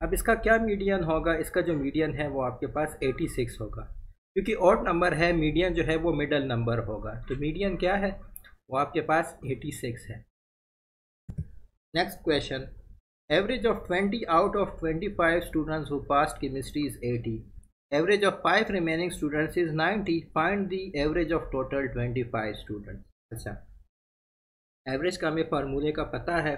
अब इसका क्या मीडियन होगा? इसका जो मीडियन है वो आपके पास 86 होगा। क्योंकि ऑड नंबर है मीडियन जो है वो मिडल नंबर होगा। तो मीडियन क्या है? वो आपके पास 86 है। Next question average of 20 out of 25 students who passed chemistry is 80 average of 5 remaining students is 90 find the average of total 25 students. अच्छा। एवरेज का हमें फार्मूले का पता है।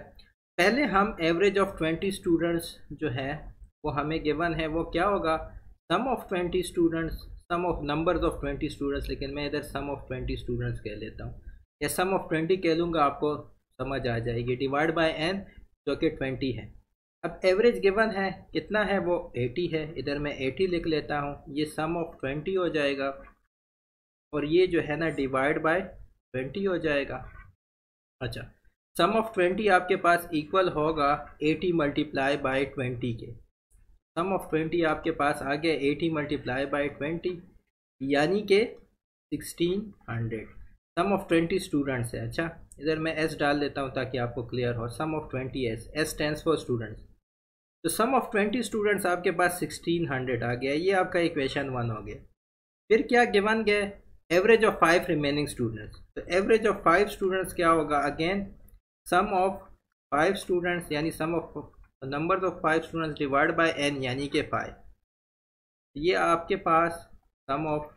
पहले हम एवरेज ऑफ़ 20 स्टूडेंट्स जो है, वो हमें गिवन है, वो क्या होगा? Sum of twenty students sum of numbers of twenty students लेकिन मैं इधर सम ऑफ़ ट्वेंटी स्टूडेंट्स कह लेता हूँ। या सम ऑफ़ ट्वेंटी कह लूँगा, आपको समझ आ जाएगी। डिवाइड बाय एन जो कि ट्वेंटी है। अब एवरेज गिवन है, कितना है वो एटी है, इधर मैं एटी लिख लेता हूँ, ये सम ऑफ़ ट्वेंटी हो जाएगा, और ये जो है ना डिवाइड बाय ट्वेंटी हो जाएगा। अच्छा सम ऑफ़ ट्वेंटी आपके पास इक्वल होगा एटी मल्टीप्लाई बाय ट्वेंटी के। सम ऑफ़ ट्वेंटी आपके पास आ गया एटी मल्टीप्लाई बाय ट्वेंटी यानी कि sixteen hundred sum of twenty students है अच्छा इधर मैं एस डाल देता हूँ ताकि आपको क्लियर हो। Sum of twenty s s tens for students तो सम ऑफ़ ट्वेंटी स्टूडेंट्स आपके पास सिक्सटीन हंड्रेड आ गया, ये आपका इक्वेशन वन हो गया। फिर क्या गिवन गया? Average of five remaining students तो एवरेज ऑफ़ फाइव स्टूडेंट्स क्या होगा? Again sum of five students यानी sum of number of five students divide by n यानी कि फाइव ये आपके पास sum of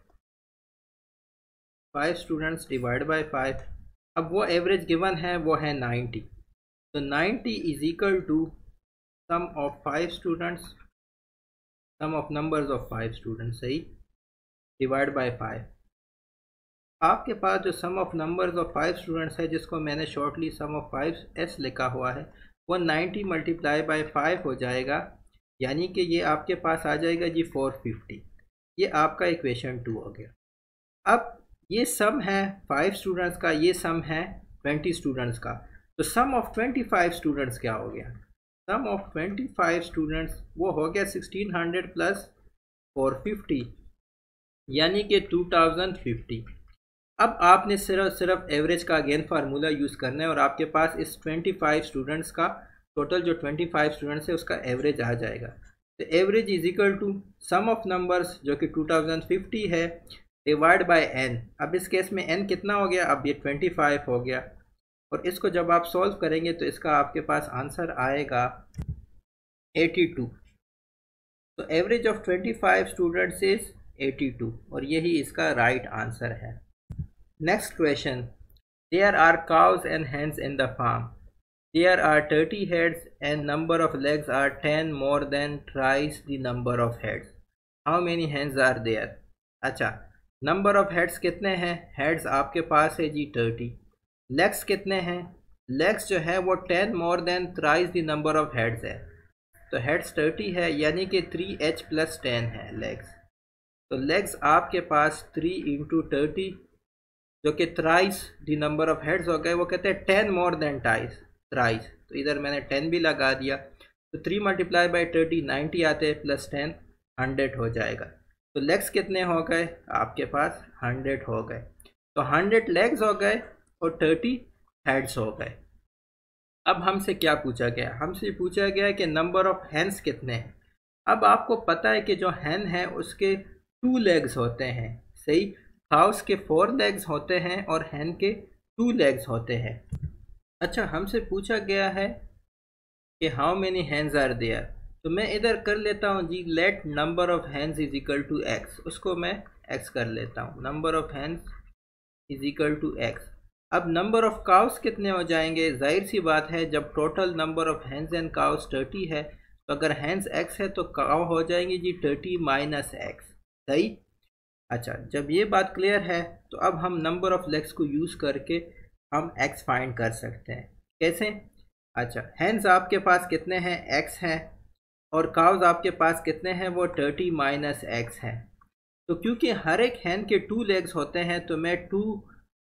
five students divide by five अब वो एवरेज गिवन है, वो है नाइन्टी तो ninety is equal to sum of five students sum of numbers of five students सही? डिवाइड बाय फाइव आपके पास जो sum of numbers of five students है, जिसको मैंने shortly sum of five s लिखा हुआ है, वो नाइन्टी मल्टीप्लाई बाई फाइव हो जाएगा। यानी कि ये आपके पास आ जाएगा जी फोर फिफ्टी ये आपका इक्वेशन टू हो गया। अब ये सम है फाइव स्टूडेंट्स का, ये सम है ट्वेंटी स्टूडेंट्स का। तो sum of twenty five students क्या हो गया? Sum of twenty five students वो हो गया sixteen hundred plus four fifty यानी कि टू थाउज़ेंड फिफ्टी अब आपने सिर्फ़ सिर्फ़ एवरेज का अगेन फार्मूला यूज़ करना है और आपके पास इस 25 स्टूडेंट्स का टोटल जो 25 स्टूडेंट्स है, उसका एवरेज आ जाएगा। तो average is equal to sum of numbers जो कि 2050 है डिवाइड बाय एन अब इस केस में एन कितना हो गया? अब ये 25 हो गया। और इसको जब आप सॉल्व करेंगे तो इसका आपके पास आंसर आएगा 82 तो average of 25 five students is 82 और यही इसका राइट right आंसर है। Next question there are cows and hens in the farm there are 30 heads and number of legs are ten more than thrice the number of heads how many hens are there अच्छा number of heads कितने हैं? Heads आपके पास है जी legs कितने हैं? Legs जो है वो ten more than thrice the number of heads है। तो हेड्स थर्टी है, यानी कि थ्री एच प्लस टेन है लेग्स तो लेग्स आपके पास थ्री इंटू थर्टी जो कि thrice the number of heads हो गए, वो कहते हैं ten more than twice thrice तो इधर मैंने टेन भी लगा दिया। तो three multiply by thirty ninety आते हैं प्लस टेन हंड्रेड हो जाएगा। तो लेग्स कितने हो गए? आपके पास हंड्रेड हो गए। तो हंड्रेड लेग्स हो गए और थर्टी हेड्स हो गए। अब हमसे क्या पूछा गया? हमसे पूछा गया कि नंबर ऑफ़ हैंड्स कितने हैं। अब आपको पता है कि जो हैन है, उसके टू लेग्स होते हैं। सही? हाउस के फोर लेग्स होते हैं और हैन के टू लेग्स होते हैं। अच्छा हमसे पूछा गया है कि how many hens are there तो मैं इधर कर लेता हूँ जी let number of hens is equal to x उसको मैं एक्स कर लेता हूँ। Number of hens is equal to x अब नंबर ऑफ़ काउस कितने हो जाएँगे? ज़ाहिर सी बात है, जब total number of hens and cows thirty है तो अगर हैंड्स एक्स है तो काउ हो जाएँगे जी थर्टी माइनस एक्स सही? अच्छा जब ये बात क्लियर है तो अब हम नंबर ऑफ़ लेग्स को यूज़ करके हम एक्स फाइंड कर सकते हैं. कैसे? अच्छा हैंड्स आपके पास कितने हैं? एक्स हैं. और काउज आपके पास कितने हैं? वो थर्टी माइनस एक्स हैं. तो क्योंकि हर एक हैंड के टू लेग्स होते हैं तो मैं टू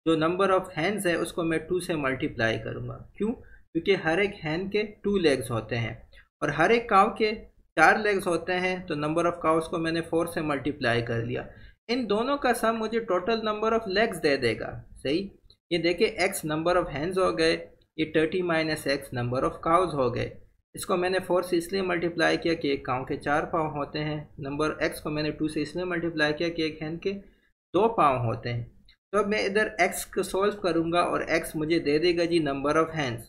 जो नंबर ऑफ़ हैंड्स है, उसको मैं टू से मल्टीप्लाई करूँगा। क्यों? क्योंकि हर एक हैंड के टू लेग्स होते हैं। और हर एक काव के चार लेग्स होते हैं तो नंबर ऑफ़ काउस को मैंने फोर से मल्टीप्लाई कर लिया। इन दोनों का सम मुझे टोटल नंबर ऑफ़ लेग्स दे देगा। सही? ये देखिए एक्स नंबर ऑफ़ हैंड्स हो गए, ये thirty minus x number of cows हो गए। इसको मैंने फोर से इसलिए मल्टीप्लाई किया कि एक काउ के चार पाँव होते हैं। नंबर एक्स को मैंने टू से इसलिए मल्टीप्लाई किया कि एक हैंड के दो पाँव होते हैं। तो अब मैं इधर एक्स को सोल्व करूँगा और एक्स मुझे दे देगा जी नंबर ऑफ़ हैंड्स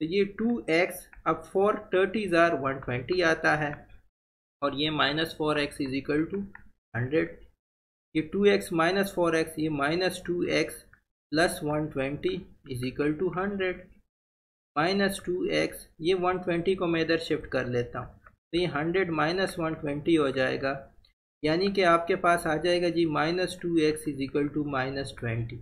तो ये टू एक्स अब फोर थर्टी ज़ार वन ट्वेंटी आता है। और ये minus four x is equal to hundred ये two x minus four x ये minus two x plus one twenty is equal to hundred minus two x ये one twenty को मैं इधर शिफ्ट कर लेता हूँ। तो ये हंड्रेड माइनस वन ट्वेंटी हो जाएगा। यानी कि आपके पास आ जाएगा जी minus two x is equal to minus twenty.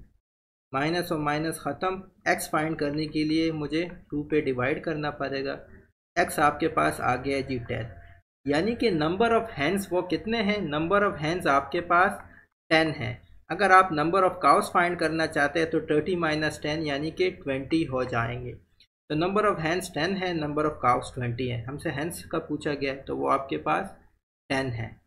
Minus और माइनस ख़त्म। एक्स फाइंड करने के लिए मुझे टू पे डिवाइड करना पड़ेगा। एक्स आपके पास आ गया जी टेन। यानी कि नंबर ऑफ़ हैंड्स वो कितने हैं? नंबर ऑफ़ हैंड्स आपके पास टेन है। अगर आप नंबर ऑफ़ काउस फाइंड करना चाहते हैं तो थर्टी माइनस टेन यानी कि ट्वेंटी हो जाएँगे। तो नंबर ऑफ़ हैंड्स टेन है, नंबर ऑफ़ काउस ट्वेंटी है। हमसे हैंड्स का पूछा गया तो वो आपके पास टेन है।